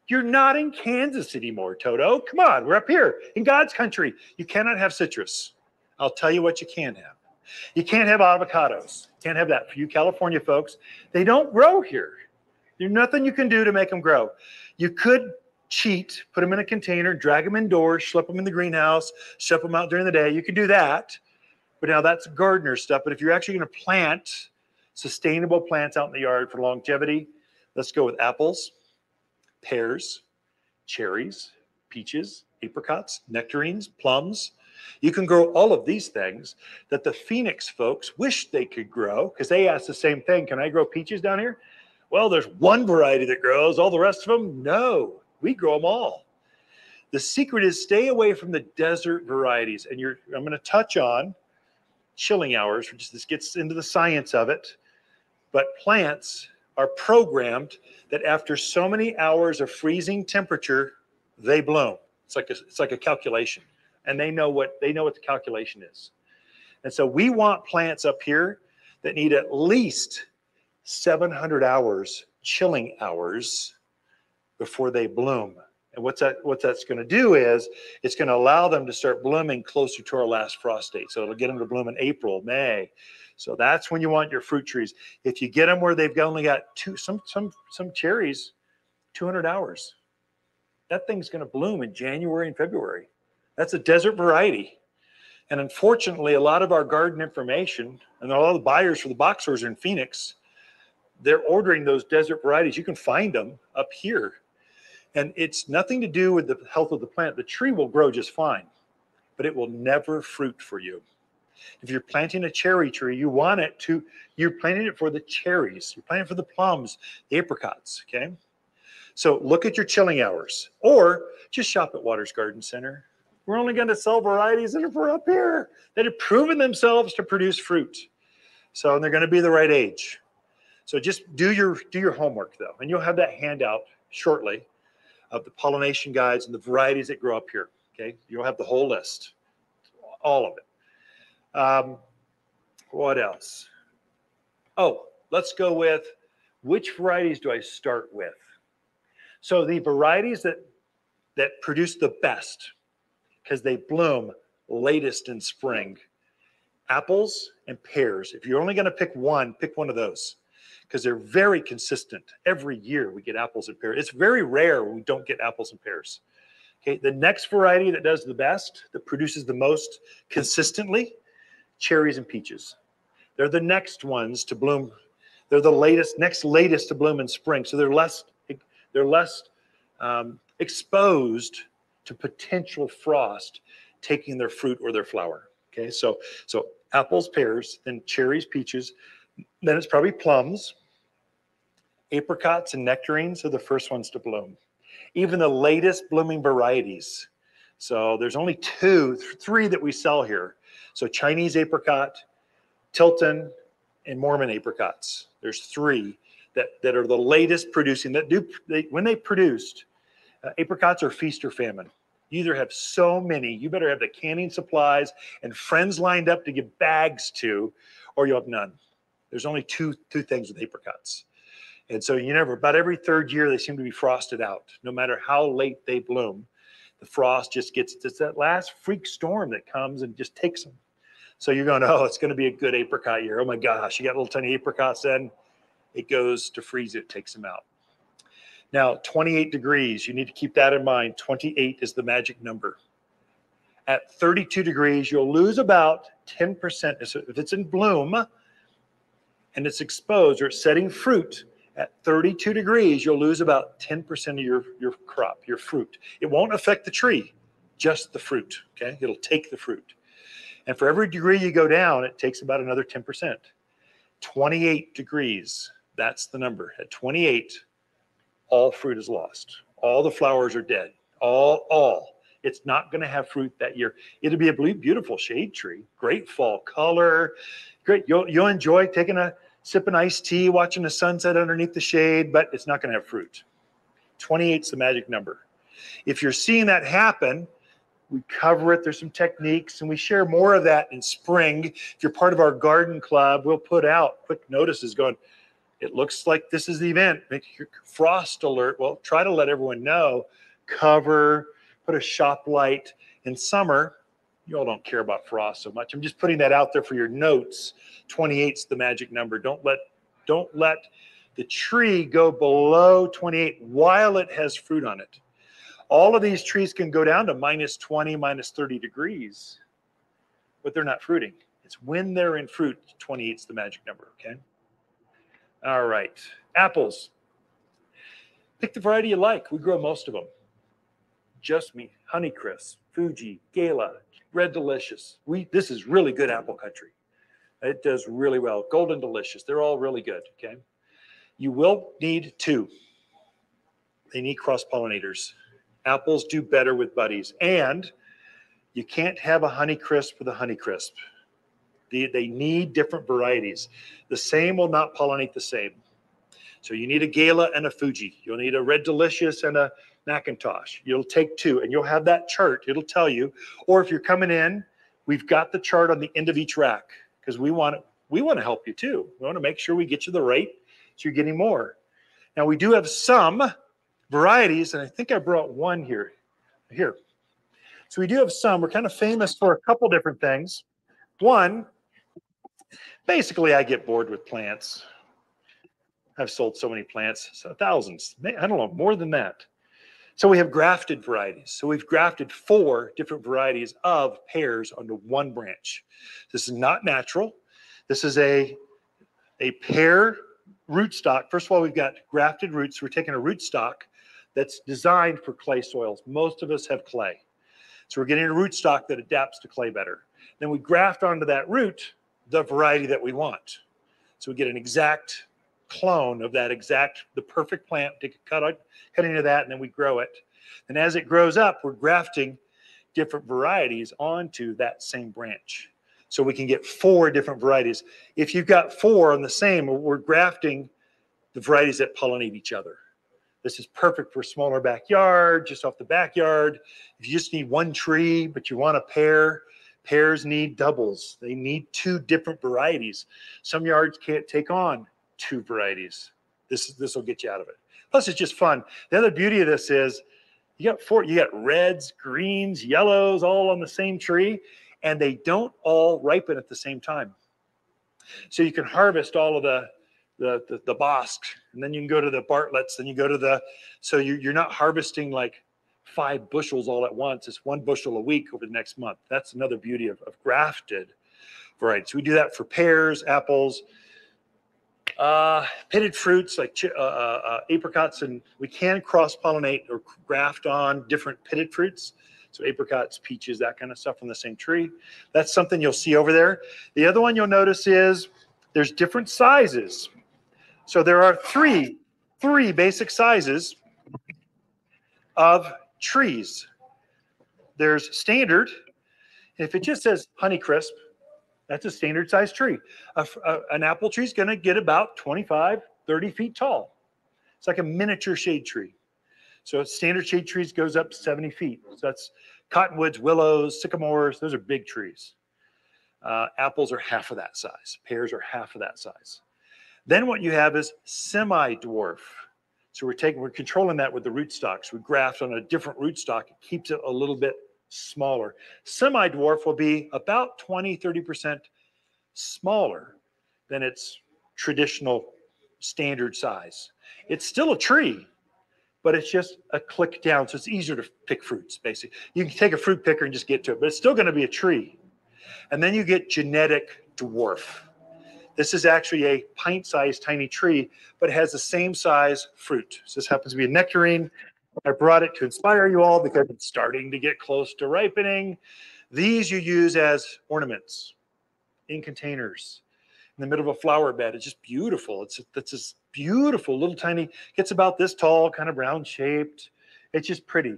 You're not in Kansas anymore, Toto. Come on, we're up here in God's country. You cannot have citrus. I'll tell you what you can have. You can't have avocados. Can't have that for you California folks. They don't grow here. There's nothing you can do to make them grow. You could cheat, put them in a container, drag them indoors, slip them in the greenhouse, ship them out during the day. You can do that. But now that's gardener stuff. But if you're actually going to plant sustainable plants out in the yard for longevity, let's go with apples pears, cherries, peaches, apricots, nectarines, plums. You can grow all of these things that the Phoenix folks wish they could grow because they asked the same thing. Can I grow peaches down here? Well, there's one variety that grows, all the rest of them, no. We grow them all. The secret is stay away from the desert varieties. And you're I'm going to touch on chilling hours, which this gets into the science of it. But plants are programmed that after so many hours of freezing temperature, they bloom. It's like a, it's like a calculation, and they know what they know what the calculation is. And so we want plants up here that need at least 700 hours chilling hours before they bloom. And what's that? What that's going to do is it's going to allow them to start blooming closer to our last frost date. So it'll get them to bloom in April, May, so that's when you want your fruit trees. If you get them where they've only got two, some some some cherries, 200 hours, that thing's going to bloom in January and February. That's a desert variety. And unfortunately, a lot of our garden information and a lot of the buyers for the box stores are in Phoenix, they're ordering those desert varieties. You can find them up here. And it's nothing to do with the health of the plant. The tree will grow just fine, but it will never fruit for you. If you're planting a cherry tree, you want it to, you're planting it for the cherries, you're planting for the plums, the apricots, okay? So look at your chilling hours or just shop at Watters Garden Center. We're only going to sell varieties that are for up here that have proven themselves to produce fruit. So they're going to be the right age. So just do your do your homework though, and you'll have that handout shortly of the pollination guides and the varieties that grow up here. Okay, you'll have the whole list, all of it. Um, what else? Oh, let's go with which varieties do I start with? So the varieties that that produce the best because they bloom latest in spring. Apples and pears. If you're only going to pick one, pick one of those because they're very consistent. Every year we get apples and pears. It's very rare we don't get apples and pears. Okay, the next variety that does the best, that produces the most consistently, cherries and peaches. They're the next ones to bloom. They're the latest, next latest to bloom in spring. So they're less, they're less um, exposed to potential frost taking their fruit or their flower. Okay, so so apples, pears, then cherries, peaches, then it's probably plums. Apricots and nectarines are the first ones to bloom. Even the latest blooming varieties. So there's only two, three that we sell here. So Chinese apricot, Tilton, and Mormon apricots. There's three that, that are the latest producing that do they, when they produced uh, apricots are feast or famine. You either have so many, you better have the canning supplies and friends lined up to give bags to, or you have none. There's only two two things with apricots. And so you never, about every third year, they seem to be frosted out. No matter how late they bloom, the frost just gets, it's that last freak storm that comes and just takes them. So you're going, oh, it's going to be a good apricot year. Oh my gosh, you got little tiny apricots then. It goes to freeze it, takes them out. Now, 28 degrees, you need to keep that in mind. 28 is the magic number. At 32 degrees, you'll lose about 10%. If it's in bloom and it's exposed or it's setting fruit at 32 degrees, you'll lose about 10% of your, your crop, your fruit. It won't affect the tree, just the fruit. Okay. It'll take the fruit. And for every degree you go down, it takes about another 10%. 28 degrees, that's the number. At 28, all fruit is lost. All the flowers are dead. All, all. It's not going to have fruit that year. It'll be a beautiful shade tree, great fall color, great. You'll you'll enjoy taking a sip of iced tea, watching the sunset underneath the shade, but it's not going to have fruit. 28 is the magic number. If you're seeing that happen, we cover it. There's some techniques, and we share more of that in spring. If you're part of our garden club, we'll put out quick notices going, it looks like this is the event. Make your frost alert. Well, try to let everyone know. Cover, put a shop light. In summer, you all don't care about frost so much. I'm just putting that out there for your notes. 28's the magic number. Don't let don't let the tree go below 28 while it has fruit on it. All of these trees can go down to minus 20, minus 30 degrees, but they're not fruiting. It's when they're in fruit, 28 is the magic number, okay? All right. Apples. Pick the variety you like. We grow most of them. Just me, Honeycrisp, Fuji, Gala, Red Delicious. We this is really good apple country. It does really well. Golden Delicious. They're all really good. Okay. You will need two. They need cross pollinators. Apples do better with buddies. And you can't have a Honeycrisp with a Honeycrisp. They, they need different varieties. The same will not pollinate the same. So you need a Gala and a Fuji. You'll need a Red Delicious and a McIntosh. You'll take two and you'll have that chart. It'll tell you. Or if you're coming in, we've got the chart on the end of each rack because we want we want to help you too. We want to make sure we get you the right so you're getting more. Now we do have some varieties, and I think I brought one here. Here. So we do have some. We're kind of famous for a couple different things. One basically I get bored with plants. I've sold so many plants, so thousands, I don't know, more than that. So we have grafted varieties. So we've grafted four different varieties of pears onto one branch. This is not natural. This is a, a pear rootstock. First of all, we've got grafted roots. We're taking a rootstock that's designed for clay soils. Most of us have clay. So we're getting a rootstock that adapts to clay better. Then we graft onto that root the variety that we want. So we get an exact clone of that exact, the perfect plant, take a cut, out, cut into that, and then we grow it. And as it grows up, we're grafting different varieties onto that same branch. So we can get four different varieties. If you've got four on the same, we're grafting the varieties that pollinate each other. This is perfect for smaller backyard, just off the backyard. If you just need one tree, but you want a pear, pears need doubles. They need two different varieties. Some yards can't take on two varieties. This this will get you out of it. Plus, it's just fun. The other beauty of this is you got four, you got reds, greens, yellows, all on the same tree, and they don't all ripen at the same time. So you can harvest all of the the the, the Bosc, and then you can go to the Bartletts, then you go to the so you, you're not harvesting like five bushels all at once. It's one bushel a week over the next month. That's another beauty of, of grafted varieties. We do that for pears, apples, uh, pitted fruits like uh, uh, uh, apricots, and we can cross pollinate or graft on different pitted fruits. So apricots, peaches, that kind of stuff on the same tree. That's something you'll see over there. The other one you'll notice is there's different sizes. So there are three, three basic sizes of trees. There's standard. If it just says Honeycrisp, that's a standard size tree. A, a, an apple tree is going to get about 25, 30 feet tall. It's like a miniature shade tree. So standard shade trees goes up 70 feet. So that's cottonwoods, willows, sycamores. Those are big trees. Uh, apples are half of that size. Pears are half of that size. Then what you have is semi-dwarf. So we're taking, we're controlling that with the rootstocks. We graft on a different rootstock. It keeps it a little bit smaller. Semi-dwarf will be about 20, 30% smaller than its traditional standard size. It's still a tree, but it's just a click down. So it's easier to pick fruits, basically. You can take a fruit picker and just get to it, but it's still going to be a tree. And then you get genetic dwarf. This is actually a pint-sized tiny tree, but it has the same size fruit. So this happens to be a nectarine. I brought it to inspire you all because it's starting to get close to ripening. These you use as ornaments in containers in the middle of a flower bed. It's just beautiful. It's it's this beautiful little tiny. Gets about this tall, kind of round shaped. It's just pretty,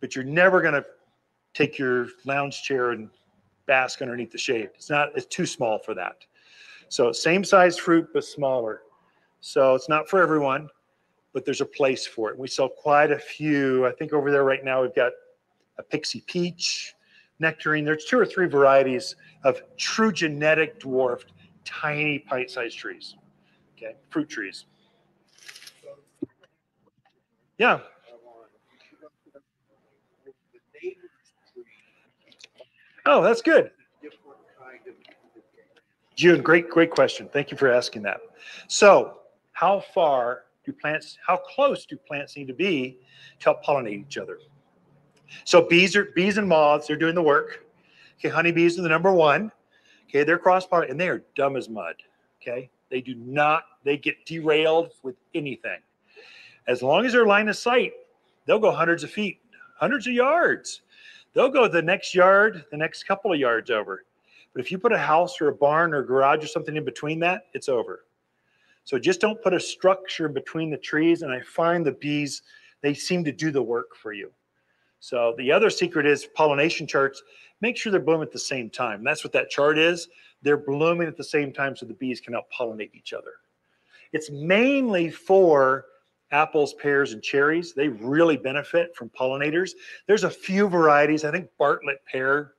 but you're never gonna take your lounge chair and bask underneath the shade. It's not. It's too small for that. So same size fruit, but smaller. So it's not for everyone, but there's a place for it. We sell quite a few. I think over there right now we've got a pixie peach, nectarine. There's two or three varieties of true genetic dwarfed, tiny pint-sized trees. Okay, fruit trees. Yeah. Oh, that's good. June, great, great question. Thank you for asking that. So, how far do plants, how close do plants need to be to help pollinate each other? So bees are bees and moths, they're doing the work. Okay, honeybees are the number one. Okay, they're cross pollinating and they are dumb as mud. Okay, they do not, they get derailed with anything. As long as they're line of sight, they'll go hundreds of feet, hundreds of yards. They'll go the next yard, the next couple of yards over. But if you put a house or a barn or a garage or something in between that, it's over. So just don't put a structure between the trees. And I find the bees, they seem to do the work for you. So the other secret is pollination charts. Make sure they're blooming at the same time. That's what that chart is. They're blooming at the same time so the bees can help pollinate each other. It's mainly for apples, pears, and cherries. They really benefit from pollinators. There's a few varieties. I think Bartlett pear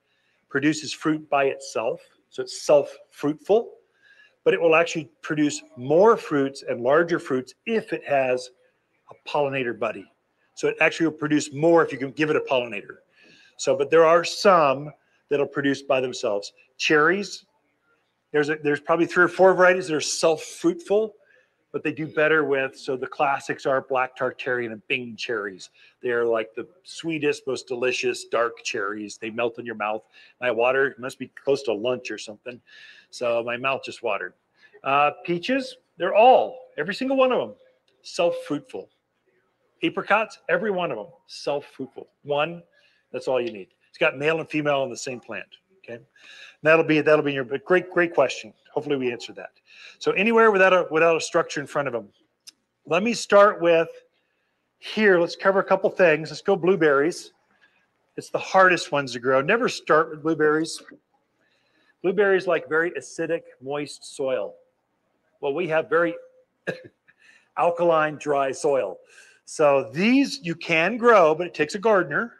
produces fruit by itself, so it's self-fruitful, but it will actually produce more fruits and larger fruits if it has a pollinator buddy. So it actually will produce more if you can give it a pollinator. So, but there are some that'll produce by themselves. Cherries, there's a, there's probably three or four varieties that are self-fruitful. But they do better with. So the classics are black tartarian and Bing cherries. They're like the sweetest, most delicious dark cherries. They melt in your mouth. My water must be close to lunch or something. So my mouth just watered. Uh, peaches, they're all, every single one of them, self fruitful. Apricots, every one of them, self fruitful. One, that's all you need. It's got male and female on the same plant. Okay. That'll be that'll be your but great great question. Hopefully we answered that. So anywhere without a without a structure in front of them. Let me start with here. Let's cover a couple things. Let's go blueberries. It's the hardest ones to grow. Never start with blueberries. Blueberries like very acidic, moist soil. Well, we have very alkaline, dry soil. So these you can grow, but it takes a gardener.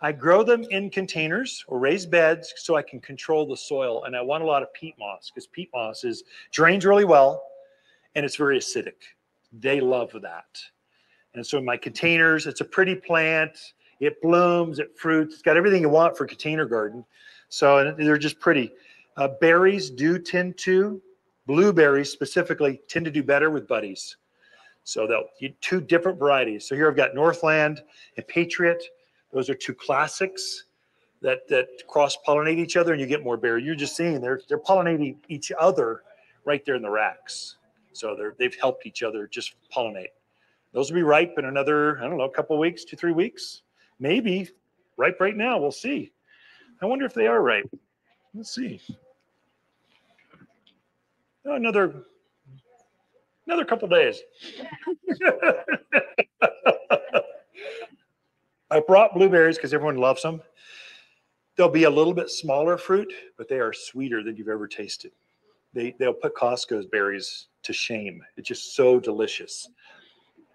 I grow them in containers or raised beds so I can control the soil. And I want a lot of peat moss because peat moss is drains really well and it's very acidic. They love that. And so in my containers, it's a pretty plant. It blooms, it fruits, it's got everything you want for container garden. So they're just pretty. Uh, berries do tend to, blueberries specifically, tend to do better with buddies. So they'll two different varieties. So here I've got Northland and Patriot. Those are two classics that that cross pollinate each other, and you get more berry. You're just seeing they're they're pollinating each other right there in the racks. So they're they've helped each other just pollinate. Those will be ripe in another I don't know a couple weeks, two three weeks, maybe ripe right now. We'll see. I wonder if they are ripe. Let's see. Oh, another another couple days. I brought blueberries because everyone loves them. They'll be a little bit smaller fruit, but they are sweeter than you've ever tasted. They, they'll put Costco's berries to shame. It's just so delicious.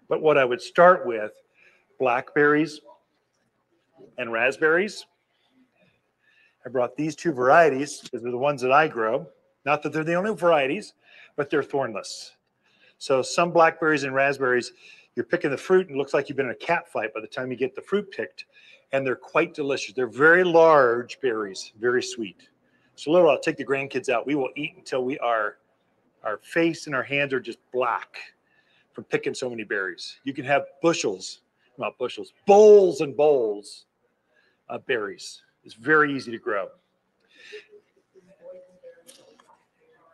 But what I would start with blackberries and raspberries. I brought these two varieties because they're the ones that I grow. Not that they're the only varieties, but they're thornless. So some blackberries and raspberries you're picking the fruit and it looks like you've been in a cat fight by the time you get the fruit picked. And they're quite delicious. They're very large berries, very sweet. So little, I'll take the grandkids out. We will eat until we are, our face and our hands are just black from picking so many berries. You can have bushels, not bushels, bowls and bowls of berries. It's very easy to grow.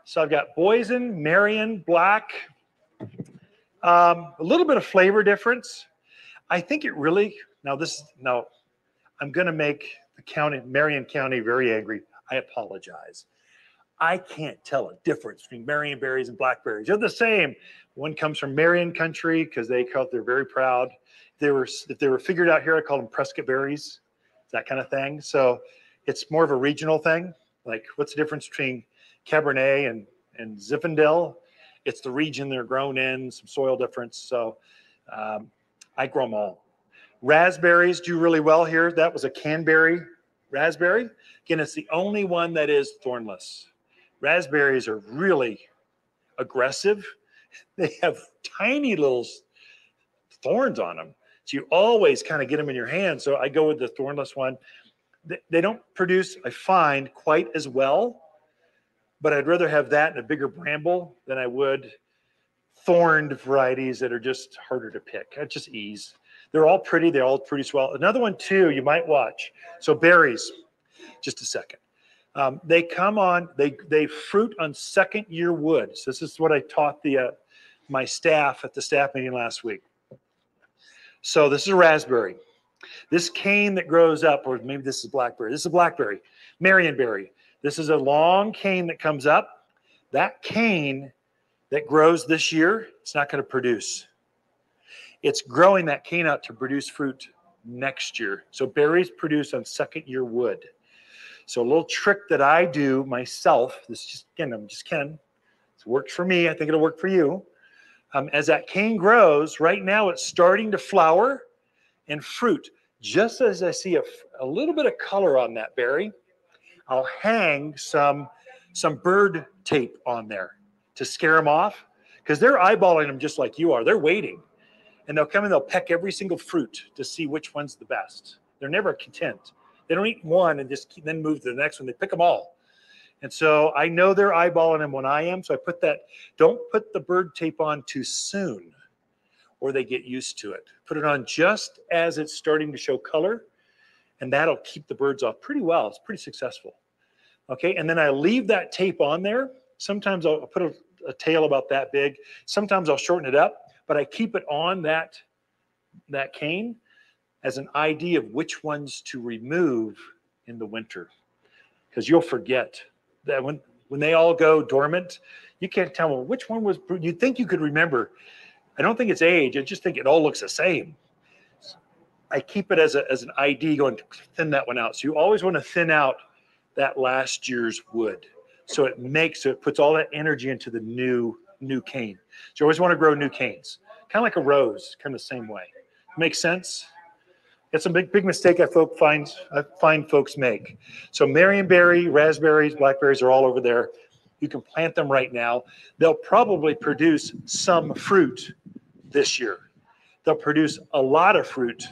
So I've got Boysen, Marion, Black, um, a little bit of flavor difference. I think it really now this now I'm going to make the county Marion County very angry. I apologize. I can't tell a difference between Marion berries and blackberries. They're the same. One comes from Marion country because they call they're very proud. They were if they were figured out here, I call them Prescott berries, that kind of thing. So it's more of a regional thing. Like what's the difference between Cabernet and and Zinfandel? It's the region they're grown in, some soil difference. So um, I grow them all. Raspberries do really well here. That was a Canby raspberry. Again, it's the only one that is thornless. Raspberries are really aggressive. They have tiny little thorns on them. So you always kind of get them in your hand. So I go with the thornless one. They, they don't produce, I find, quite as well but I'd rather have that in a bigger bramble than I would thorned varieties that are just harder to pick. It's just ease. They're all pretty. They're all pretty swell. Another one too, you might watch. So berries, just a second. Um, they come on. They they fruit on second year wood. So this is what I taught the uh, my staff at the staff meeting last week. So this is a raspberry. This cane that grows up, or maybe this is blackberry. This is a blackberry, Marionberry. This is a long cane that comes up. That cane that grows this year, it's not going to produce. It's growing that cane out to produce fruit next year. So berries produce on second year wood. So a little trick that I do myself, this just again, I'm just Ken. It's worked for me. I think it'll work for you. Um, as that cane grows, right now it's starting to flower and fruit. Just as I see a, a little bit of color on that berry, I'll hang some some bird tape on there to scare them off because they're eyeballing them just like you are. They're waiting, and they'll come and they'll peck every single fruit to see which one's the best. They're never content. They don't eat one and just keep, then move to the next one. They pick them all, And so I know they're eyeballing them when I am. So I put that, don't put the bird tape on too soon or they get used to it. Put it on just as it's starting to show color, and that'll keep the birds off pretty well. It's pretty successful. Okay, and then I leave that tape on there. Sometimes I'll put a, a tail about that big. Sometimes I'll shorten it up, but I keep it on that, that cane as an idea of which ones to remove in the winter. Because you'll forget that when, when they all go dormant, you can't tell which one was, you'd think you could remember. I don't think it's age. I just think it all looks the same. I keep it as, a, as an ID going to thin that one out. So you always want to thin out that last year's wood. So it makes it puts all that energy into the new new cane. So you always want to grow new canes, kind of like a rose, kind of the same way. Makes sense? It's a big, big mistake I folk find I find folks make. So Marionberry, raspberries, blackberries are all over there. You can plant them right now. They'll probably produce some fruit this year. They'll produce a lot of fruit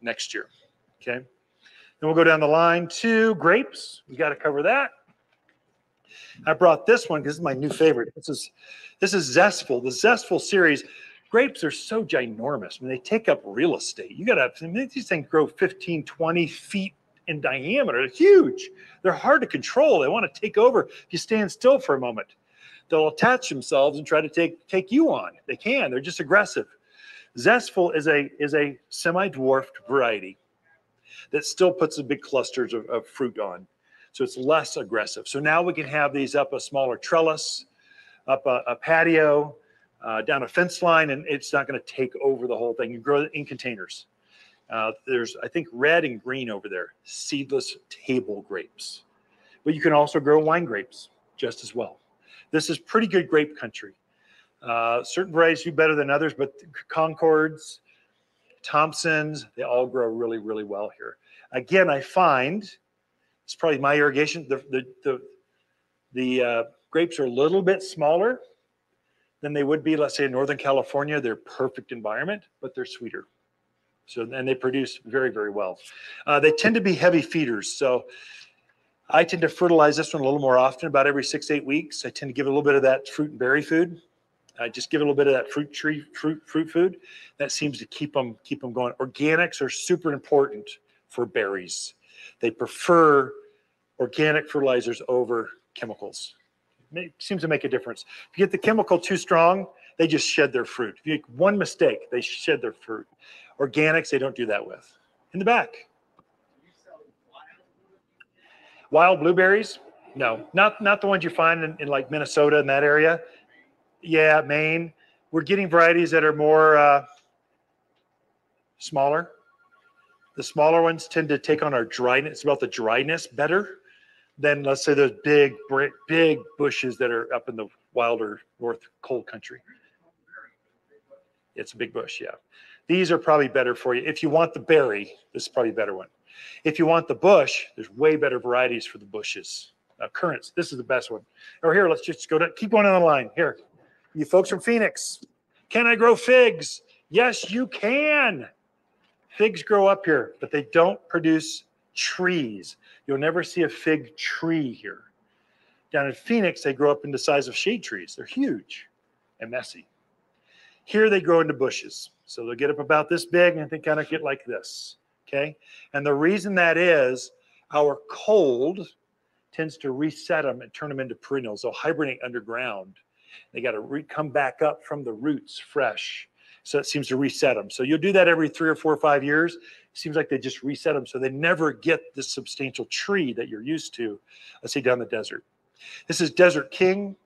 next year. Okay. Then we'll go down the line to grapes. We got to cover that. I brought this one because is my new favorite. This is this is Zestful, the Zestful series. Grapes are so ginormous. I mean, they take up real estate. You got to, I mean, these things grow 15, 20 feet in diameter. They're huge. They're hard to control. They want to take over if you stand still for a moment. They'll attach themselves and try to take take you on. They can. They're just aggressive. Zestful is a is a semi-dwarfed variety that still puts the big clusters of, of fruit on. So it's less aggressive. So now we can have these up a smaller trellis, up a, a patio, uh, down a fence line, and it's not going to take over the whole thing. You grow it in containers. Uh, there's, I think, red and green over there, seedless table grapes. But you can also grow wine grapes just as well. This is pretty good grape country. Uh, certain varieties do better than others, but Concords, Thompsons, they all grow really, really well here. Again, I find it's probably my irrigation. The the the, the uh, grapes are a little bit smaller than they would be, let's say, in Northern California. They're perfect environment, but they're sweeter. So and they produce very very well. Uh, they tend to be heavy feeders, so. I tend to fertilize this one a little more often, about every six, eight weeks. I tend to give a little bit of that fruit and berry food. I just give a little bit of that fruit tree fruit fruit food. That seems to keep them keep them going. Organics are super important for berries. They prefer organic fertilizers over chemicals. It seems to make a difference. If you get the chemical too strong, they just shed their fruit. If you make one mistake, they shed their fruit. Organics, they don't do that with. In the back. Wild blueberries? No, not not the ones you find in, in like Minnesota in that area. Yeah, Maine. We're getting varieties that are more uh, smaller. The smaller ones tend to take on our dryness. It's about the dryness better than let's say those big big bushes that are up in the wilder north cold country. It's a big bush, yeah. These are probably better for you. If you want the berry, this is probably a better one. If you want the bush, there's way better varieties for the bushes. Uh, currants, this is the best one. Or here, let's just go to keep going on the line. Here, you folks from Phoenix, can I grow figs? Yes, you can. Figs grow up here, but they don't produce trees. You'll never see a fig tree here. Down in Phoenix, they grow up in the size of shade trees. They're huge and messy. Here they grow into bushes. So they'll get up about this big and they kind of get like this. Okay. And the reason that is our cold tends to reset them and turn them into perennials. They'll hibernate underground. They got to re- come back up from the roots fresh. So it seems to reset them. So you'll do that every three or four or five years seems like they just reset them so they never get this substantial tree that you're used to, let's say down the desert. This is Desert King.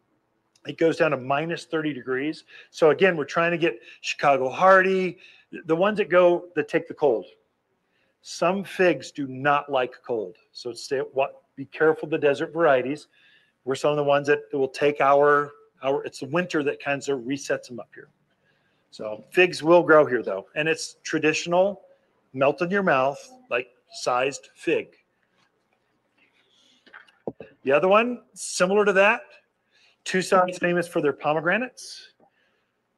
It goes down to minus 30 degrees. So again, we're trying to get Chicago Hardy, the ones that go that take the cold. Some figs do not like cold. So stay what be careful the desert varieties. We're some of the ones that will take our our it's the winter that kind of resets them up here. So figs will grow here though, and it's traditional melt in your mouth like sized fig. The other one, similar to that, Tucson's famous for their pomegranates.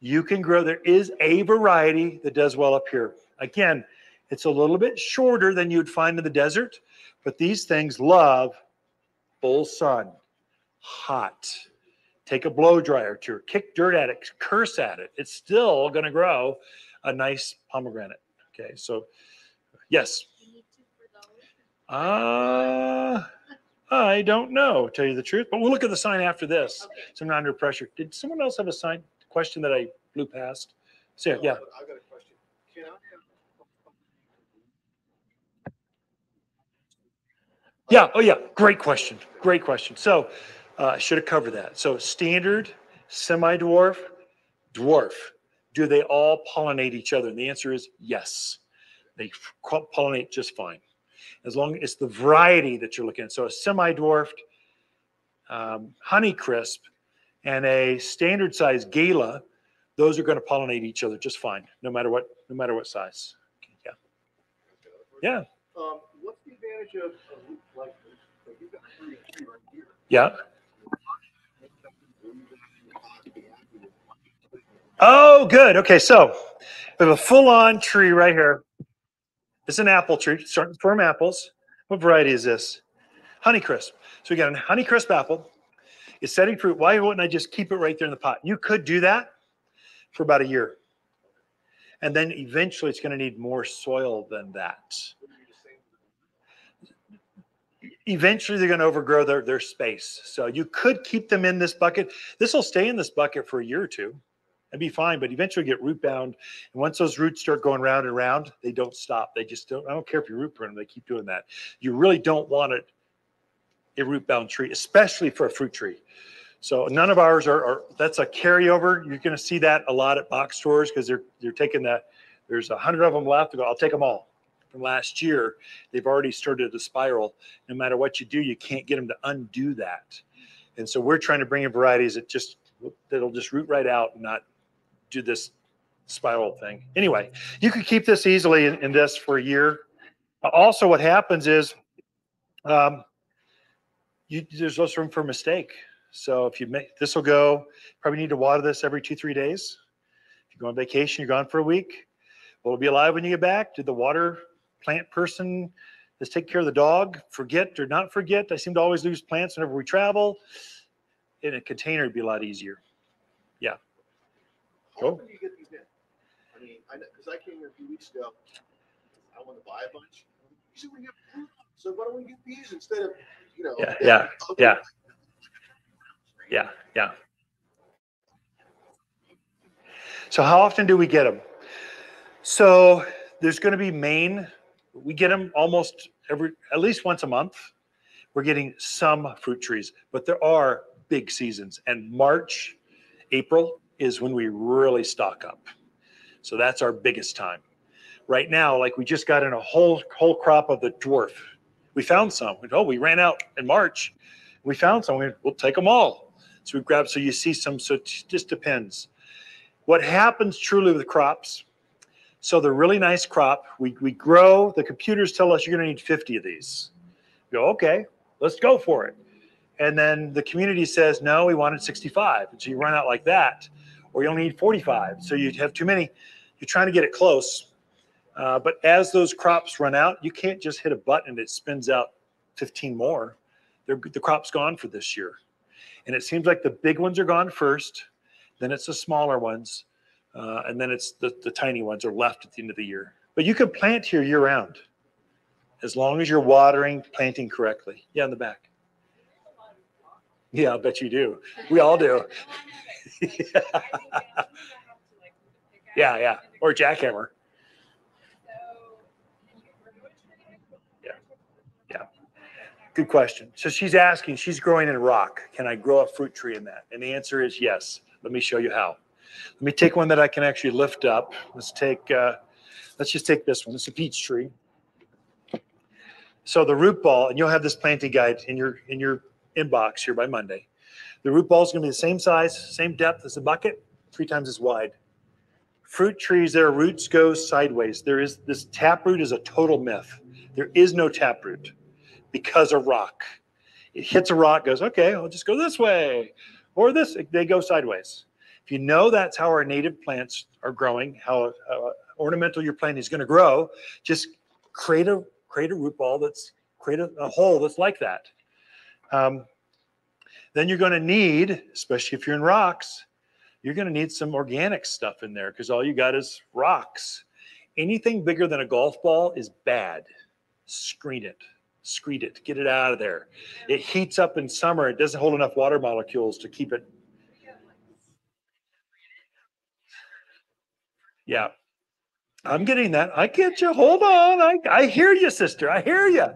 You can grow, there is a variety that does well up here. Again, it's a little bit shorter than you'd find in the desert, but these things love full sun, hot. Take a blow dryer to it, kick dirt at it, curse at it. It's still going to grow a nice pomegranate. Okay, so yes. Uh, I don't know, tell you the truth, but we'll look at the sign after this. Okay. So I'm not under pressure. Did someone else have a sign question that I blew past? So, yeah. I've got a question. Can I? Yeah. Oh, yeah. Great question. Great question. So, uh, I should have covered that. So, standard, semi dwarf, dwarf. Do they all pollinate each other? And the answer is yes. They pollinate just fine. As long as it's the variety that you're looking at. So, a semi dwarfed um, Honeycrisp and a standard size Gala, those are going to pollinate each other just fine, no matter what, no matter what size. Yeah. Yeah. Um, what's the advantage of, of like, like you've got three, three right here. Yeah. Oh, good. Okay, so we have a full-on tree right here. It's an apple tree, starting from apples. What variety is this? Honeycrisp. So we got a Honeycrisp apple. It's setting fruit. Why wouldn't I just keep it right there in the pot? You could do that for about a year. And then eventually it's going to need more soil than that. Eventually they're going to overgrow their, their space. So you could keep them in this bucket. This will stay in this bucket for a year or two and be fine, but eventually get root bound. And once those roots start going round and round, they don't stop. They just don't, I don't care if you root prune them, they keep doing that. You really don't want it a root bound tree, especially for a fruit tree. So none of ours are, are that's a carryover. You're going to see that a lot at box stores because they're they're taking that. There's a hundred of them left. They go, I'll take them all. From last year, they've already started to spiral. No matter what you do, you can't get them to undo that. And so we're trying to bring in varieties that just that'll just root right out and not do this spiral thing. Anyway, you could keep this easily in, in this for a year. Also, what happens is um, you, there's less room for mistake. So if you make this will go, probably need to water this every two, three days. If you go on vacation, you're gone for a week. Will it be alive when you get back? Did the water plant person that's take care of the dog forget or not forget? I seem to always lose plants whenever we travel. In a container, it'd be a lot easier. Yeah. How often do you get these in? I mean, I know, because I came here a few weeks ago. I want to buy a bunch. You said we get, so why don't we get these instead of, you know? Yeah, yeah, yeah. Yeah, yeah. So how often do we get them? So there's going to be Maine. We get them almost every, at least once a month. We're getting some fruit trees, but there are big seasons, and March, April is when we really stock up. So that's our biggest time. Right now, like we just got in a whole whole crop of the dwarf. We found some. We, oh, we ran out in March. We found some. We, we'll take them all. So we grab. So you see some. So it just depends. What happens truly with crops? So they're really nice crop. We we grow. The computers tell us you're going to need 50 of these. We go okay. Let's go for it. And then the community says no. We wanted 65. And so you run out like that, or you only need 45. So you have too many. You're trying to get it close. Uh, but as those crops run out, you can't just hit a button and it spins out 15 more. They're, the crop's gone for this year. And it seems like the big ones are gone first, then it's the smaller ones, uh, and then it's the, the tiny ones are left at the end of the year. But you can plant here year round as long as you're watering, planting correctly. Yeah, in the back. Yeah, I bet you do. We all do. yeah, yeah. Or jackhammer. Yeah. Yeah. Good question. So she's asking, she's growing in rock. Can I grow a fruit tree in that? And the answer is yes. Let me show you how. Let me take one that I can actually lift up. Let's take, uh, let's just take this one. It's a peach tree. So the root ball, and you'll have this planting guide in your in your inbox here by Monday. The root ball is going to be the same size, same depth as the bucket, three times as wide. Fruit trees, their roots go sideways. There is this taproot is a total myth. There is no taproot because of rock. It hits a rock, goes, okay, I'll just go this way. Or this, they go sideways. If you know that's how our native plants are growing, how uh, ornamental your plant is going to grow, just create a create a root ball that's create a, a hole that's like that. Um, then you're going to need, especially if you're in rocks, you're going to need some organic stuff in there because all you got is rocks. Anything bigger than a golf ball is bad. Screen it, screen it, get it out of there. It heats up in summer. It doesn't hold enough water molecules to keep it. Yeah, I'm getting that. I get you. Hold on. I, I hear you, sister. I hear you.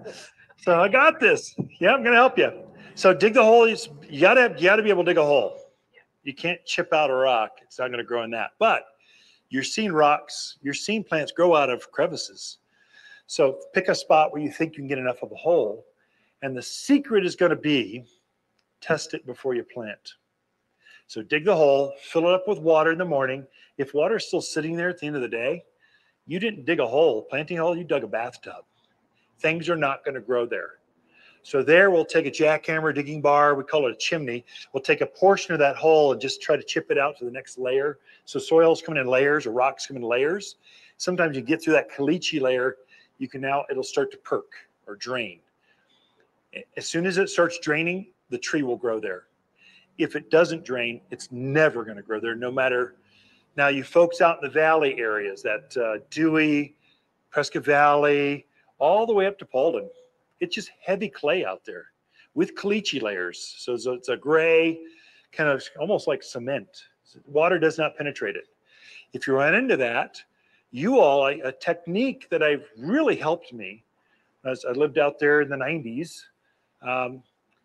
So I got this. Yeah, I'm going to help you. So dig the hole. You gotta you gotta be able to dig a hole. You can't chip out a rock. It's not going to grow in that. But you're seeing rocks. You're seeing plants grow out of crevices. So pick a spot where you think you can get enough of a hole. And the secret is going to be test it before you plant. So dig the hole, fill it up with water in the morning. If water's still sitting there at the end of the day, you didn't dig a hole, planting hole, you dug a bathtub. Things are not going to grow there. So there we'll take a jackhammer digging bar, we call it a chimney. We'll take a portion of that hole and just try to chip it out to the next layer. So soil's coming in layers or rocks coming in layers. Sometimes you get through that caliche layer, you can now, it'll start to perk or drain. As soon as it starts draining, the tree will grow there. If it doesn't drain, it's never going to grow there, no matter now, you folks out in the valley areas, that uh, Dewey, Prescott Valley, all the way up to Paulden, it's just heavy clay out there with caliche layers. So it's a, it's a gray, kind of almost like cement. Water does not penetrate it. If you run into that, you all, a, technique that I've really helped me as I lived out there in the 90s, um,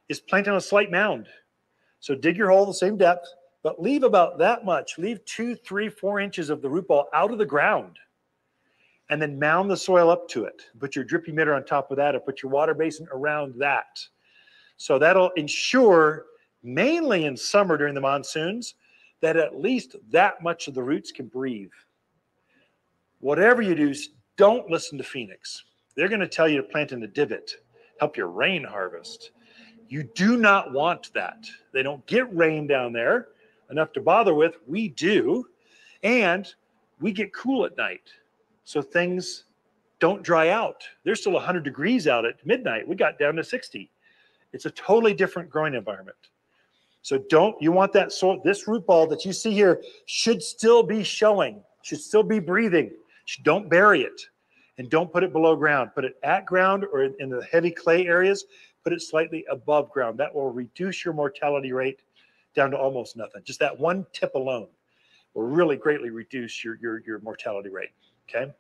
is planting a slight mound. So dig your hole the same depth, but leave about that much. Leave two, three, four inches of the root ball out of the ground and then mound the soil up to it. Put your drip emitter on top of that or put your water basin around that. So that'll ensure, mainly in summer during the monsoons, that at least that much of the roots can breathe. Whatever you do, don't listen to Phoenix. They're going to tell you to plant in the divot, help your rain harvest. You do not want that. They don't get rain down there enough to bother with. We do. And we get cool at night. So things don't dry out. There's still 100 degrees out at midnight. We got down to 60. It's a totally different growing environment. So don't you want that so this root ball that you see here should still be showing, should still be breathing. Don't bury it and don't put it below ground. Put it at ground or in the heavy clay areas, put it slightly above ground. That will reduce your mortality rate down to almost nothing. Just that one tip alone will really greatly reduce your your, your mortality rate. Okay.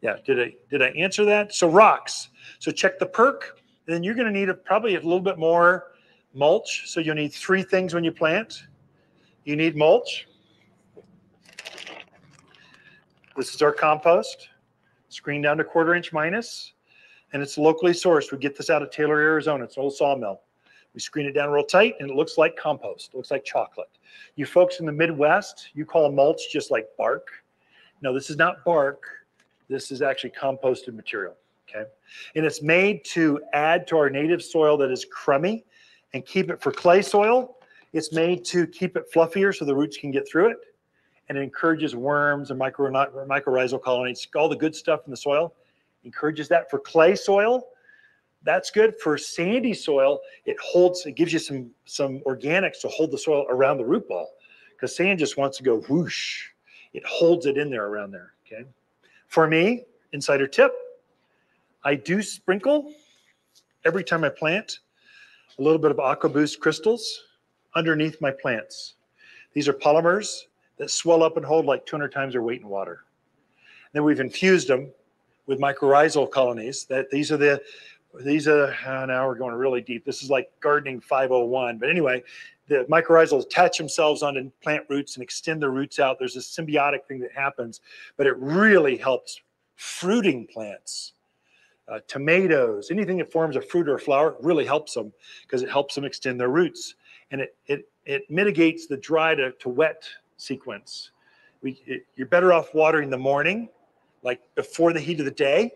Yeah. Did I did I answer that? So rocks. So check the perk. Then you're going to need a, probably a little bit more mulch. So you'll need three things when you plant. You need mulch. This is our compost, screened down to quarter inch minus, and it's locally sourced. We get this out of Taylor, Arizona. It's an old sawmill. We screen it down real tight and it looks like compost, it looks like chocolate. You folks in the Midwest, you call mulch just like bark. No, this is not bark. This is actually composted material. Okay. And it's made to add to our native soil that is crummy and keep it for clay soil. It's made to keep it fluffier so the roots can get through it. And it encourages worms and micro, mycorrhizal colonies, all the good stuff in the soil. Encourages that for clay soil that's good for sandy soil. It holds, it gives you some some organics to hold the soil around the root ball because sand just wants to go whoosh. It holds it in there around there. Okay. For me, insider tip, I do sprinkle every time I plant a little bit of AquaBoost crystals underneath my plants. These are polymers that swell up and hold like 200 times their weight in water. Then we've infused them with mycorrhizal colonies. That these are the these are uh, now we're going really deep. This is like gardening 501. But anyway, the mycorrhizals attach themselves onto plant roots and extend the roots out. There's a symbiotic thing that happens, but it really helps fruiting plants. Uh, tomatoes, anything that forms a fruit or a flower really helps them because it helps them extend their roots and it it it mitigates the dry to, to wet sequence. We it, you're better off watering the morning, like before the heat of the day,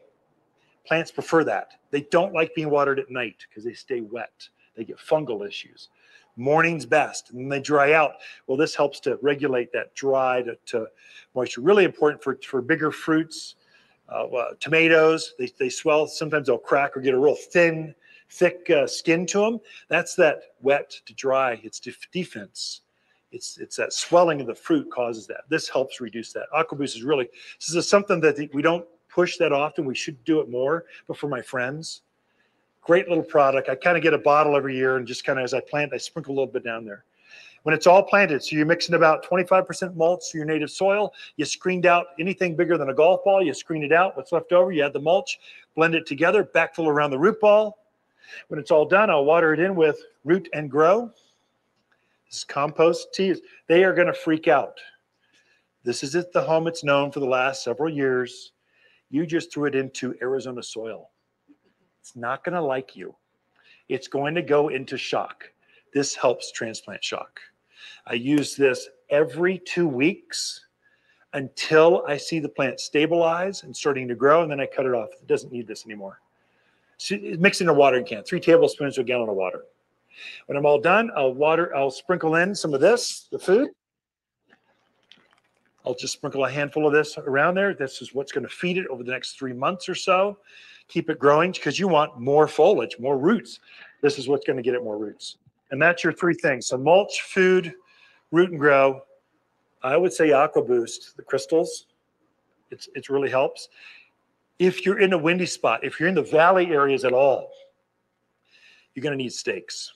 Plants prefer that. They don't like being watered at night because they stay wet. They get fungal issues. Morning's best, and then they dry out. Well, this helps to regulate that dry to, to moisture. Really important for, for bigger fruits. Uh, tomatoes, they, they swell. Sometimes they'll crack or get a real thin thick uh, skin to them. That's that wet to dry. It's def- defense. It's it's that swelling of the fruit causes that. This helps reduce that. AquaBoost is really this is something that we don't push that often. We should do it more. But for my friends, great little product. I kind of get a bottle every year and just kind of as I plant, I sprinkle a little bit down there. When it's all planted, so you're mixing about 25% mulch to your native soil. You screened out anything bigger than a golf ball. You screen it out. What's left over, you add the mulch, blend it together, backfill around the root ball. When it's all done, I'll water it in with root and grow. This is compost tea. They are going to freak out. This is it, the home it's known for the last several years. You just threw it into Arizona soil. It's not going to like you. It's going to go into shock. This helps transplant shock. I use this every two weeks until I see the plant stabilize and starting to grow, and then I cut it off. It doesn't need this anymore. So mix in a watering can, three tablespoons to a gallon of water. When I'm all done, I'll water, I'll sprinkle in some of this, the food. I'll just sprinkle a handful of this around there. This is what's going to feed it over the next three months or so. Keep it growing because you want more foliage, more roots. This is what's going to get it more roots. And that's your three things. So mulch, food, root and grow. I would say Aqua Boost, the crystals. It's it really helps. If you're in a windy spot, if you're in the valley areas at all, you're going to need stakes.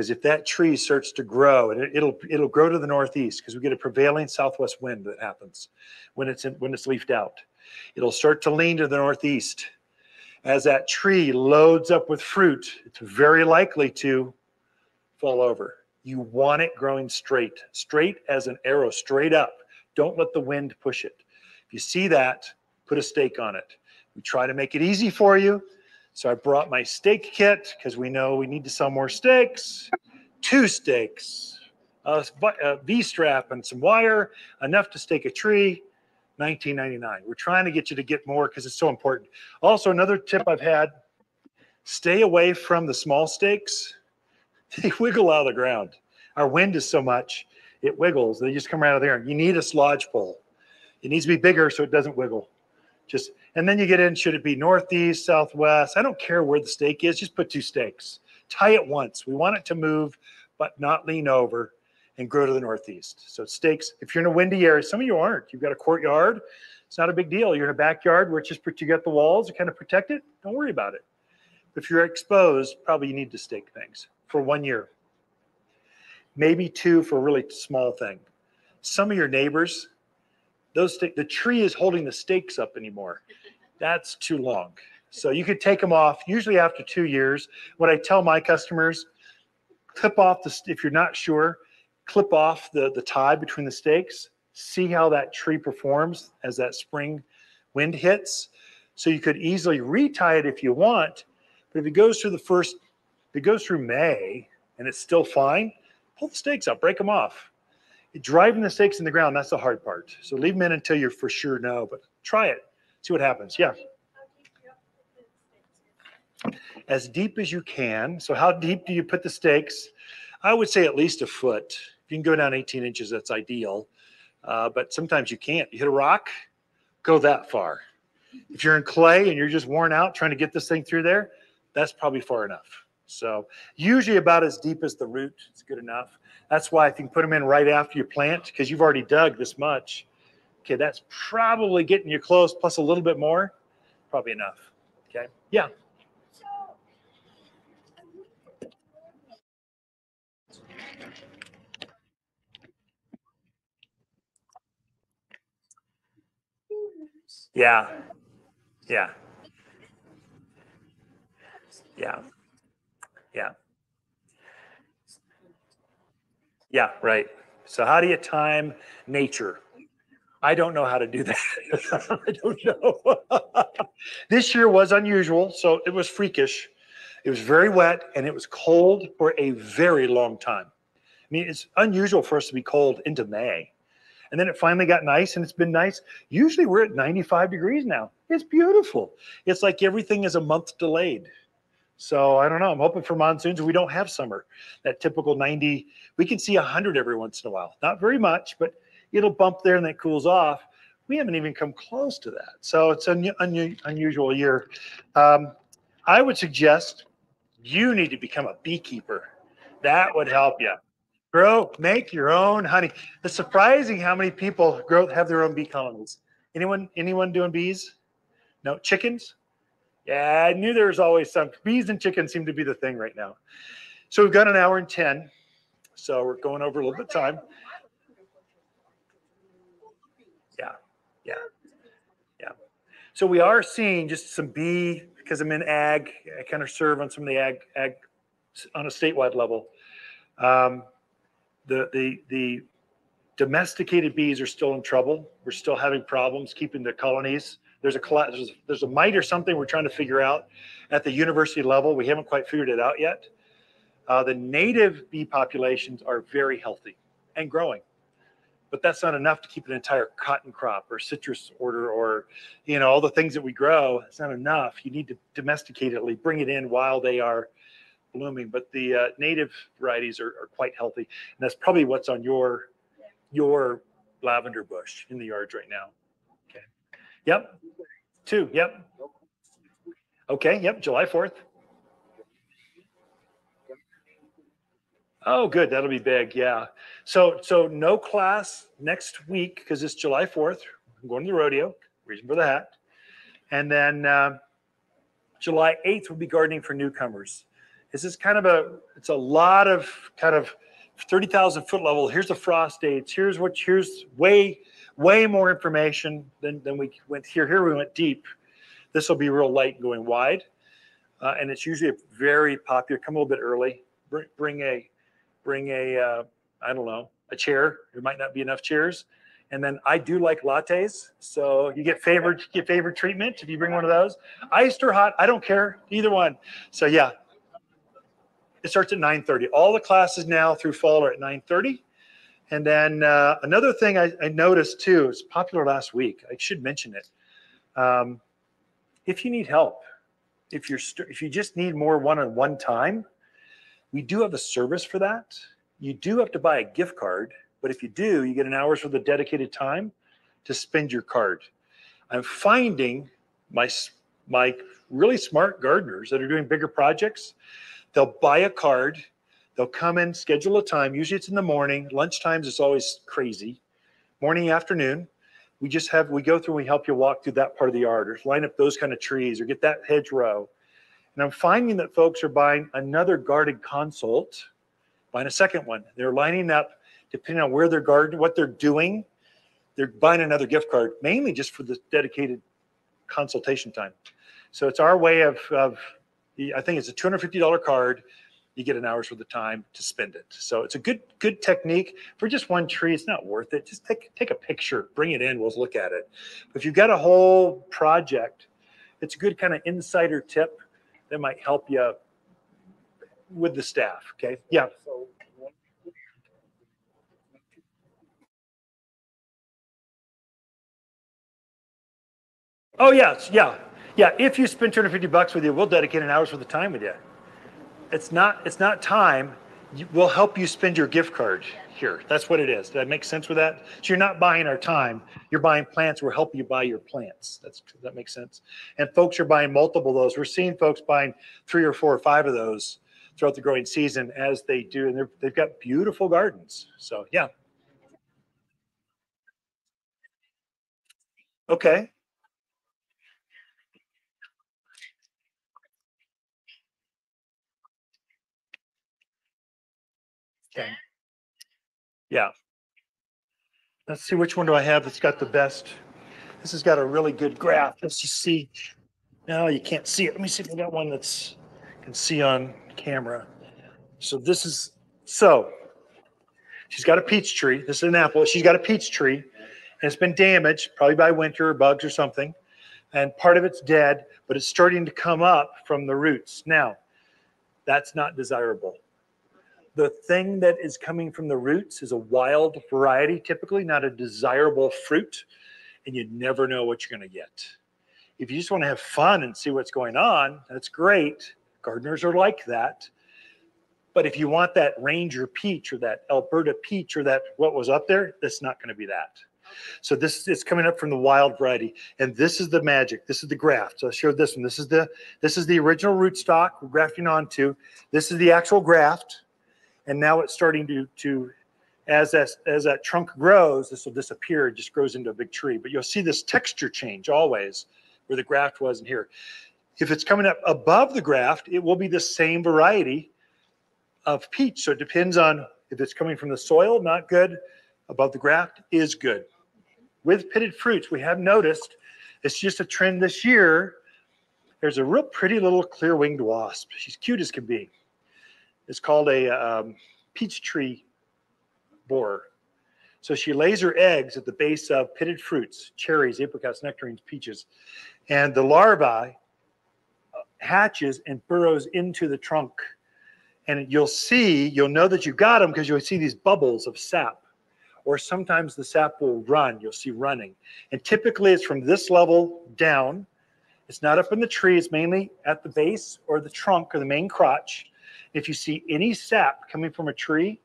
Because if that tree starts to grow, and it, it'll it'll grow to the northeast because we get a prevailing southwest wind that happens when it's in, when it's leafed out. It'll start to lean to the northeast. As that tree loads up with fruit, it's very likely to fall over. You want it growing straight, straight as an arrow, straight up. Don't let the wind push it. If you see that, put a stake on it. We try to make it easy for you. So I brought my stake kit because we know we need to sell more stakes. Two stakes, a V-strap and some wire, enough to stake a tree. 19.99. We're trying to get you to get more because it's so important. Also, another tip I've had: stay away from the small stakes they wiggle out of the ground. Our wind is so much, it wiggles. They just come right out of there. You need a slodge pole. It needs to be bigger so it doesn't wiggle. Just and then you get in, should it be northeast, southwest? I don't care where the stake is, just put two stakes. Tie it once. We want it to move, but not lean over and grow to the northeast. So stakes, if you're in a windy area, some of you aren't. You've got a courtyard, it's not a big deal. You're in a backyard where it's just you got the walls to kind of protect it. Don't worry about it. If you're exposed, probably you need to stake things for one year, maybe two for a really small thing. Some of your neighbors, those the tree is holding the stakes up anymore. That's too long. So you could take them off usually after two years. What I tell my customers, clip off the if you're not sure, clip off the the tie between the stakes. See how that tree performs as that spring wind hits. So you could easily retie it if you want, but if it goes through the first if it goes through May and it's still fine, pull the stakes out, break them off. Driving the stakes in the ground, that's the hard part. So leave them in until you're for sure no, but try it. See what happens. Yeah. As deep as you can. So how deep do you put the stakes? I would say at least a foot. If you can go down 18 inches, that's ideal. Uh, but sometimes you can't. You hit a rock, go that far. If you're in clay and you're just worn out trying to get this thing through there, that's probably far enough. So usually about as deep as the root is good enough. That's why you can put them in right after you plant, because you've already dug this much, okay, that's probably getting you close, plus a little bit more, probably enough. Okay, yeah. Yeah. Yeah. Yeah. Yeah. Yeah, right. So how do you time nature? I don't know how to do that. I don't know. this year was unusual, so it was freakish. It was very wet and it was cold for a very long time. I mean, it's unusual for us to be cold into May. And then it finally got nice and it's been nice. Usually we're at 95 degrees now. It's beautiful. It's like everything is a month delayed. So I don't know. I'm hoping for monsoons. We don't have summer. That typical 90, we can see 100 every once in a while. Not very much, but it'll bump there and then cools off. We haven't even come close to that. So it's an un- unusual year. Um, I would suggest You need to become a beekeeper. That would help you. Grow, make your own honey. It's surprising how many people grow have their own bee colonies. Anyone anyone doing bees? No, chickens? Yeah, I knew there was always some. Bees and chickens seem to be the thing right now. So we've got an hour and 10. So we're going over a little bit of time. Yeah, yeah, yeah. So we are seeing just some bee, because I'm in ag, I kind of serve on some of the ag, ag on a statewide level. Um, the, the, the domesticated bees are still in trouble. We're still having problems keeping the colonies. There's a, there's, there's a mite or something we're trying to figure out at the university level. We haven't quite figured it out yet. Uh, the native bee populations are very healthy and growing, but that's not enough to keep an entire cotton crop or citrus order or you know all the things that we grow. It's not enough. You need to domesticate it, bring it in while they are blooming. But the uh, native varieties are, are quite healthy, and that's probably what's on your your lavender bush in the yards right now. Yep. Two. Yep. Okay. Yep. July fourth. Oh, good. That'll be big. Yeah. So, so no class next week because it's July 4th. I'm going to the rodeo. Reason for the hat. And then uh, July 8th will be gardening for newcomers. This is kind of a, it's a lot of kind of 30,000 foot level. Here's the frost dates. Here's what, here's way, way more information than, than we went here. Here we went deep. This will be real light going wide. Uh, and it's usually very popular, come a little bit early. Bring, bring a, bring a uh, I don't know a chair. There might not be enough chairs, and then I do like lattes, so you get favored get favored treatment if you bring one of those, iced or hot. I don't care either one. So yeah, it starts at 9:30. All the classes now through fall are at 9:30. And then uh, another thing I, I noticed too, it's popular last week. I should mention it. Um, if you need help, if you're if you just need more one-on-one time, we do have a service for that. You do have to buy a gift card, but if you do, you get an hour's worth of dedicated time to spend your card. I'm finding my my really smart gardeners that are doing bigger projects, they'll buy a card, they'll come in, schedule a time. Usually it's in the morning. Lunch times is always crazy. Morning, afternoon. We just have we go through and we help you walk through that part of the yard or line up those kind of trees or get that hedgerow and I'm finding that folks are buying another guarded consult, buying a second one. They're lining up, depending on where they're guarding, what they're doing, they're buying another gift card, mainly just for the dedicated consultation time. So it's our way of, of I think it's a $250 card. You get an hour's worth of time to spend it. So it's a good good technique for just one tree. It's not worth it. Just take take a picture, bring it in. We'll look at it. If you've got a whole project, it's a good kind of insider tip that might help you with the staff. Okay. Yeah. Oh yes, yeah, yeah. If you spend 250 bucks with you, we'll dedicate an hour's worth of time with you. It's not it's not time. We'll help you spend your gift card here. That's what it is. Does that make sense with that? So you're not buying our time. You're buying plants. We're helping you buy your plants. That's that makes sense? And folks are buying multiple of those. We're seeing folks buying three or four or five of those throughout the growing season as they do, and they've got beautiful gardens. So yeah. Okay. Okay. Yeah. Let's see which one do I have that's got the best. This has got a really good graph. Let's just see. No, you can't see it. Let me see if I got one that's can see on camera. So this is so she's got a peach tree. This is an apple. She's got a peach tree and it's been damaged, probably by winter or bugs or something. And part of it's dead, but it's starting to come up from the roots. Now, that's not desirable the thing that is coming from the roots is a wild variety, typically not a desirable fruit, and you never know what you're going to get. If you just want to have fun and see what's going on, that's great. Gardeners are like that. But if you want that Ranger peach or that Elberta peach or that what was up there, that's not going to be that. So this is coming up from the wild variety, and this is the magic. This is the graft. So I showed this one. This is the this is the original rootstock we're grafting onto. This is the actual graft, and now it's starting to to as that as that trunk grows, this will disappear. It just grows into a big tree. But you'll see this texture change always, where the graft was in here. If it's coming up above the graft, it will be the same variety of peach. So it depends on if it's coming from the soil, not good. Above the graft is good. With pitted fruits, we have noticed it's just a trend this year. There's a real pretty little clear winged wasp. She's cute as can be. It's called a um, peach tree borer. So she lays her eggs at the base of pitted fruits, cherries, apricots, nectarines, peaches. And the larvae hatches and burrows into the trunk. And you'll see, you'll know that you got them because you'll see these bubbles of sap. Or sometimes the sap will run, you'll see running. And typically it's from this level down. It's not up in the tree, it's mainly at the base or the trunk or the main crotch. If you see any sap coming from a tree,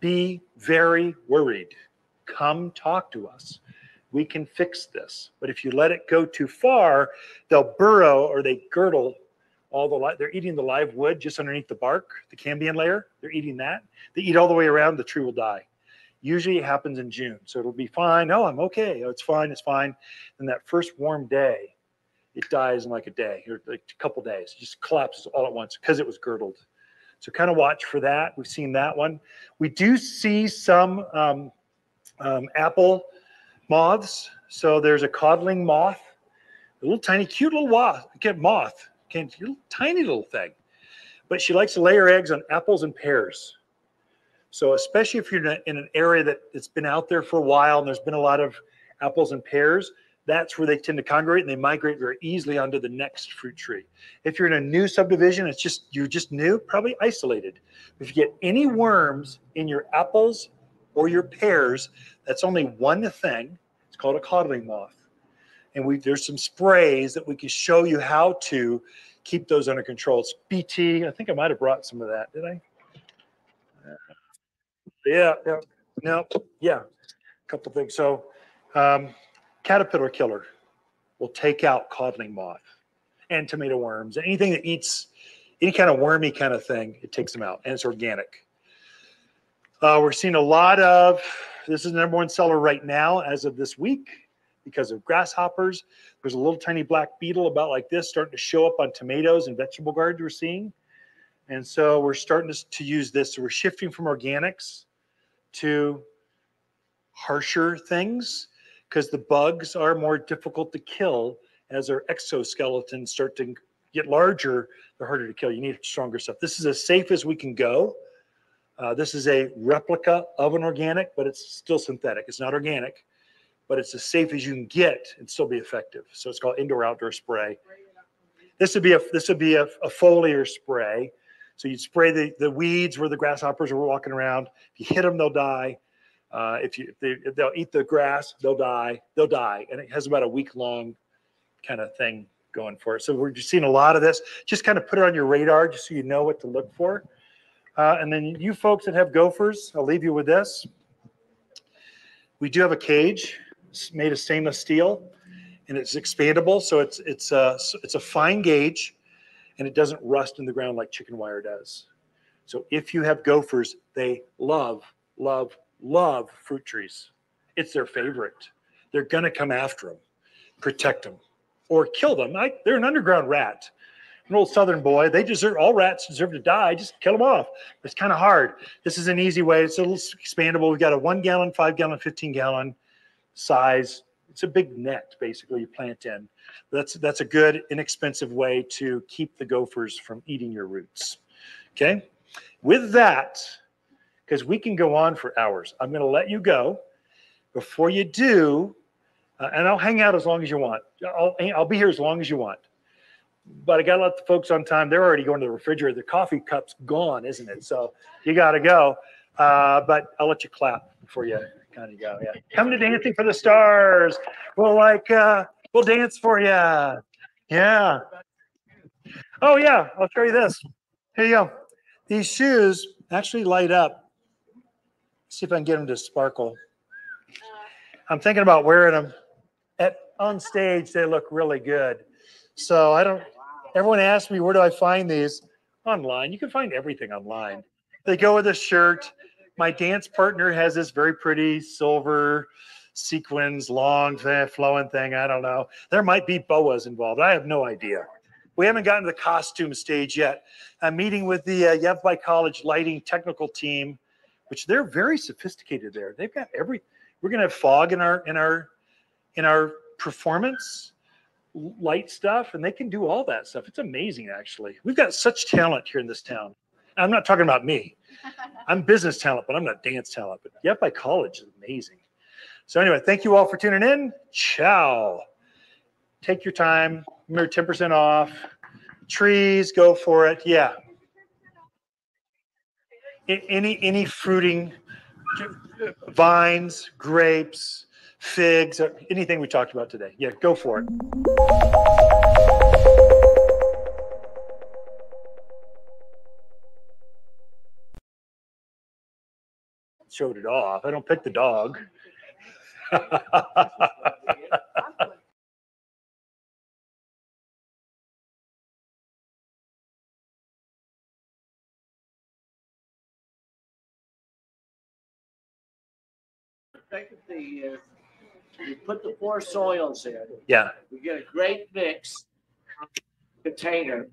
be very worried. Come talk to us we can fix this. But if you let it go too far, they'll burrow or they girdle all the li- they're eating the live wood just underneath the bark, the cambium layer. They're eating that. They eat all the way around, the tree will die. Usually it happens in June. So it'll be fine. Oh, I'm okay. Oh, it's fine. It's fine. And that first warm day, it dies in like a day or like a couple days. It just collapses all at once because it was girdled. So kind of watch for that. We've seen that one. We do see some um, um, apple moths. So there's a codling moth, a little tiny, cute little wasp, get moth, can't little tiny little thing. But she likes to lay her eggs on apples and pears. So especially if you're in an area that it's been out there for a while and there's been a lot of apples and pears, that's where they tend to congregate and they migrate very easily onto the next fruit tree. If you're in a new subdivision, it's just you're just new, probably isolated. If you get any worms in your apples or your pears, that's only one thing. It's called a codling moth. And we there's some sprays that we can show you how to keep those under control. It's BT. I think I might have brought some of that. Did I? Yeah, yeah. No, yeah. A couple things. So um, caterpillar killer will take out codling moth and tomato worms. Anything that eats any kind of wormy kind of thing, it takes them out. And it's organic. Uh, we're seeing a lot of, this is the number one seller right now as of this week because of grasshoppers. There's a little tiny black beetle about like this starting to show up on tomatoes and vegetable gardens we're seeing. And so we're starting to, to use this. So we're shifting from organics to harsher things because the bugs are more difficult to kill as their exoskeletons start to get larger. They're harder to kill. You need stronger stuff. This is as safe as we can go uh, this is a replica of an organic, but it's still synthetic. It's not organic, but it's as safe as you can get and still be effective. So it's called indoor outdoor spray. This would be a this would be a, a foliar spray. So you'd spray the, the weeds where the grasshoppers are walking around. If you hit them, they'll die. Uh, if you if they, if they'll eat the grass, they'll die. They'll die, and it has about a week long kind of thing going for it. So we're just seeing a lot of this. Just kind of put it on your radar, just so you know what to look for. Uh, and then you folks that have gophers, I'll leave you with this. We do have a cage it's made of stainless steel, and it's expandable, so it's it's a it's a fine gauge, and it doesn't rust in the ground like chicken wire does. So if you have gophers, they love love love fruit trees. It's their favorite. They're gonna come after them, protect them, or kill them. I, they're an underground rat an old Southern boy. They deserve all rats deserve to die. Just kill them off. It's kind of hard. This is an easy way. It's a little expandable. We've got a one gallon, five gallon, 15 gallon size. It's a big net basically you plant in. That's that's a good inexpensive way to keep the gophers from eating your roots. Okay. With that, because we can go on for hours, I'm going to let you go. Before you do, uh, and I'll hang out as long as you want. I'll, I'll be here as long as you want but I got to let the folks on time. They're already going to the refrigerator. The coffee cup's gone, isn't it? So you got to go. Uh, but I'll let you clap before you kind of go. Yeah. Come to Dancing for the Stars. We'll like, uh, we'll dance for you. Yeah. Oh, yeah. I'll show you this. Here you go. These shoes actually light up. See if I can get them to sparkle. I'm thinking about wearing them at on stage. They look really good. So I don't. Everyone asks me where do I find these online. You can find everything online. They go with a shirt. My dance partner has this very pretty silver sequins, long, flowing thing. I don't know. There might be boas involved. I have no idea. We haven't gotten to the costume stage yet. I'm meeting with the uh, College lighting technical team, which they're very sophisticated there. They've got every. We're gonna have fog in our in our in our performance light stuff and they can do all that stuff. It's amazing, actually. We've got such talent here in this town. I'm not talking about me. I'm business talent, but I'm not dance talent. But Yavapai college is amazing. So anyway, thank you all for tuning in. Ciao. Take your time. Remember 10% off. Trees, go for it. Yeah. Any any fruiting vines, grapes, figs, or anything we talked about today. Yeah, go for it. Showed it off. I don't pick the dog. Of the, uh, we put the four soils in, yeah. we get a great mix container.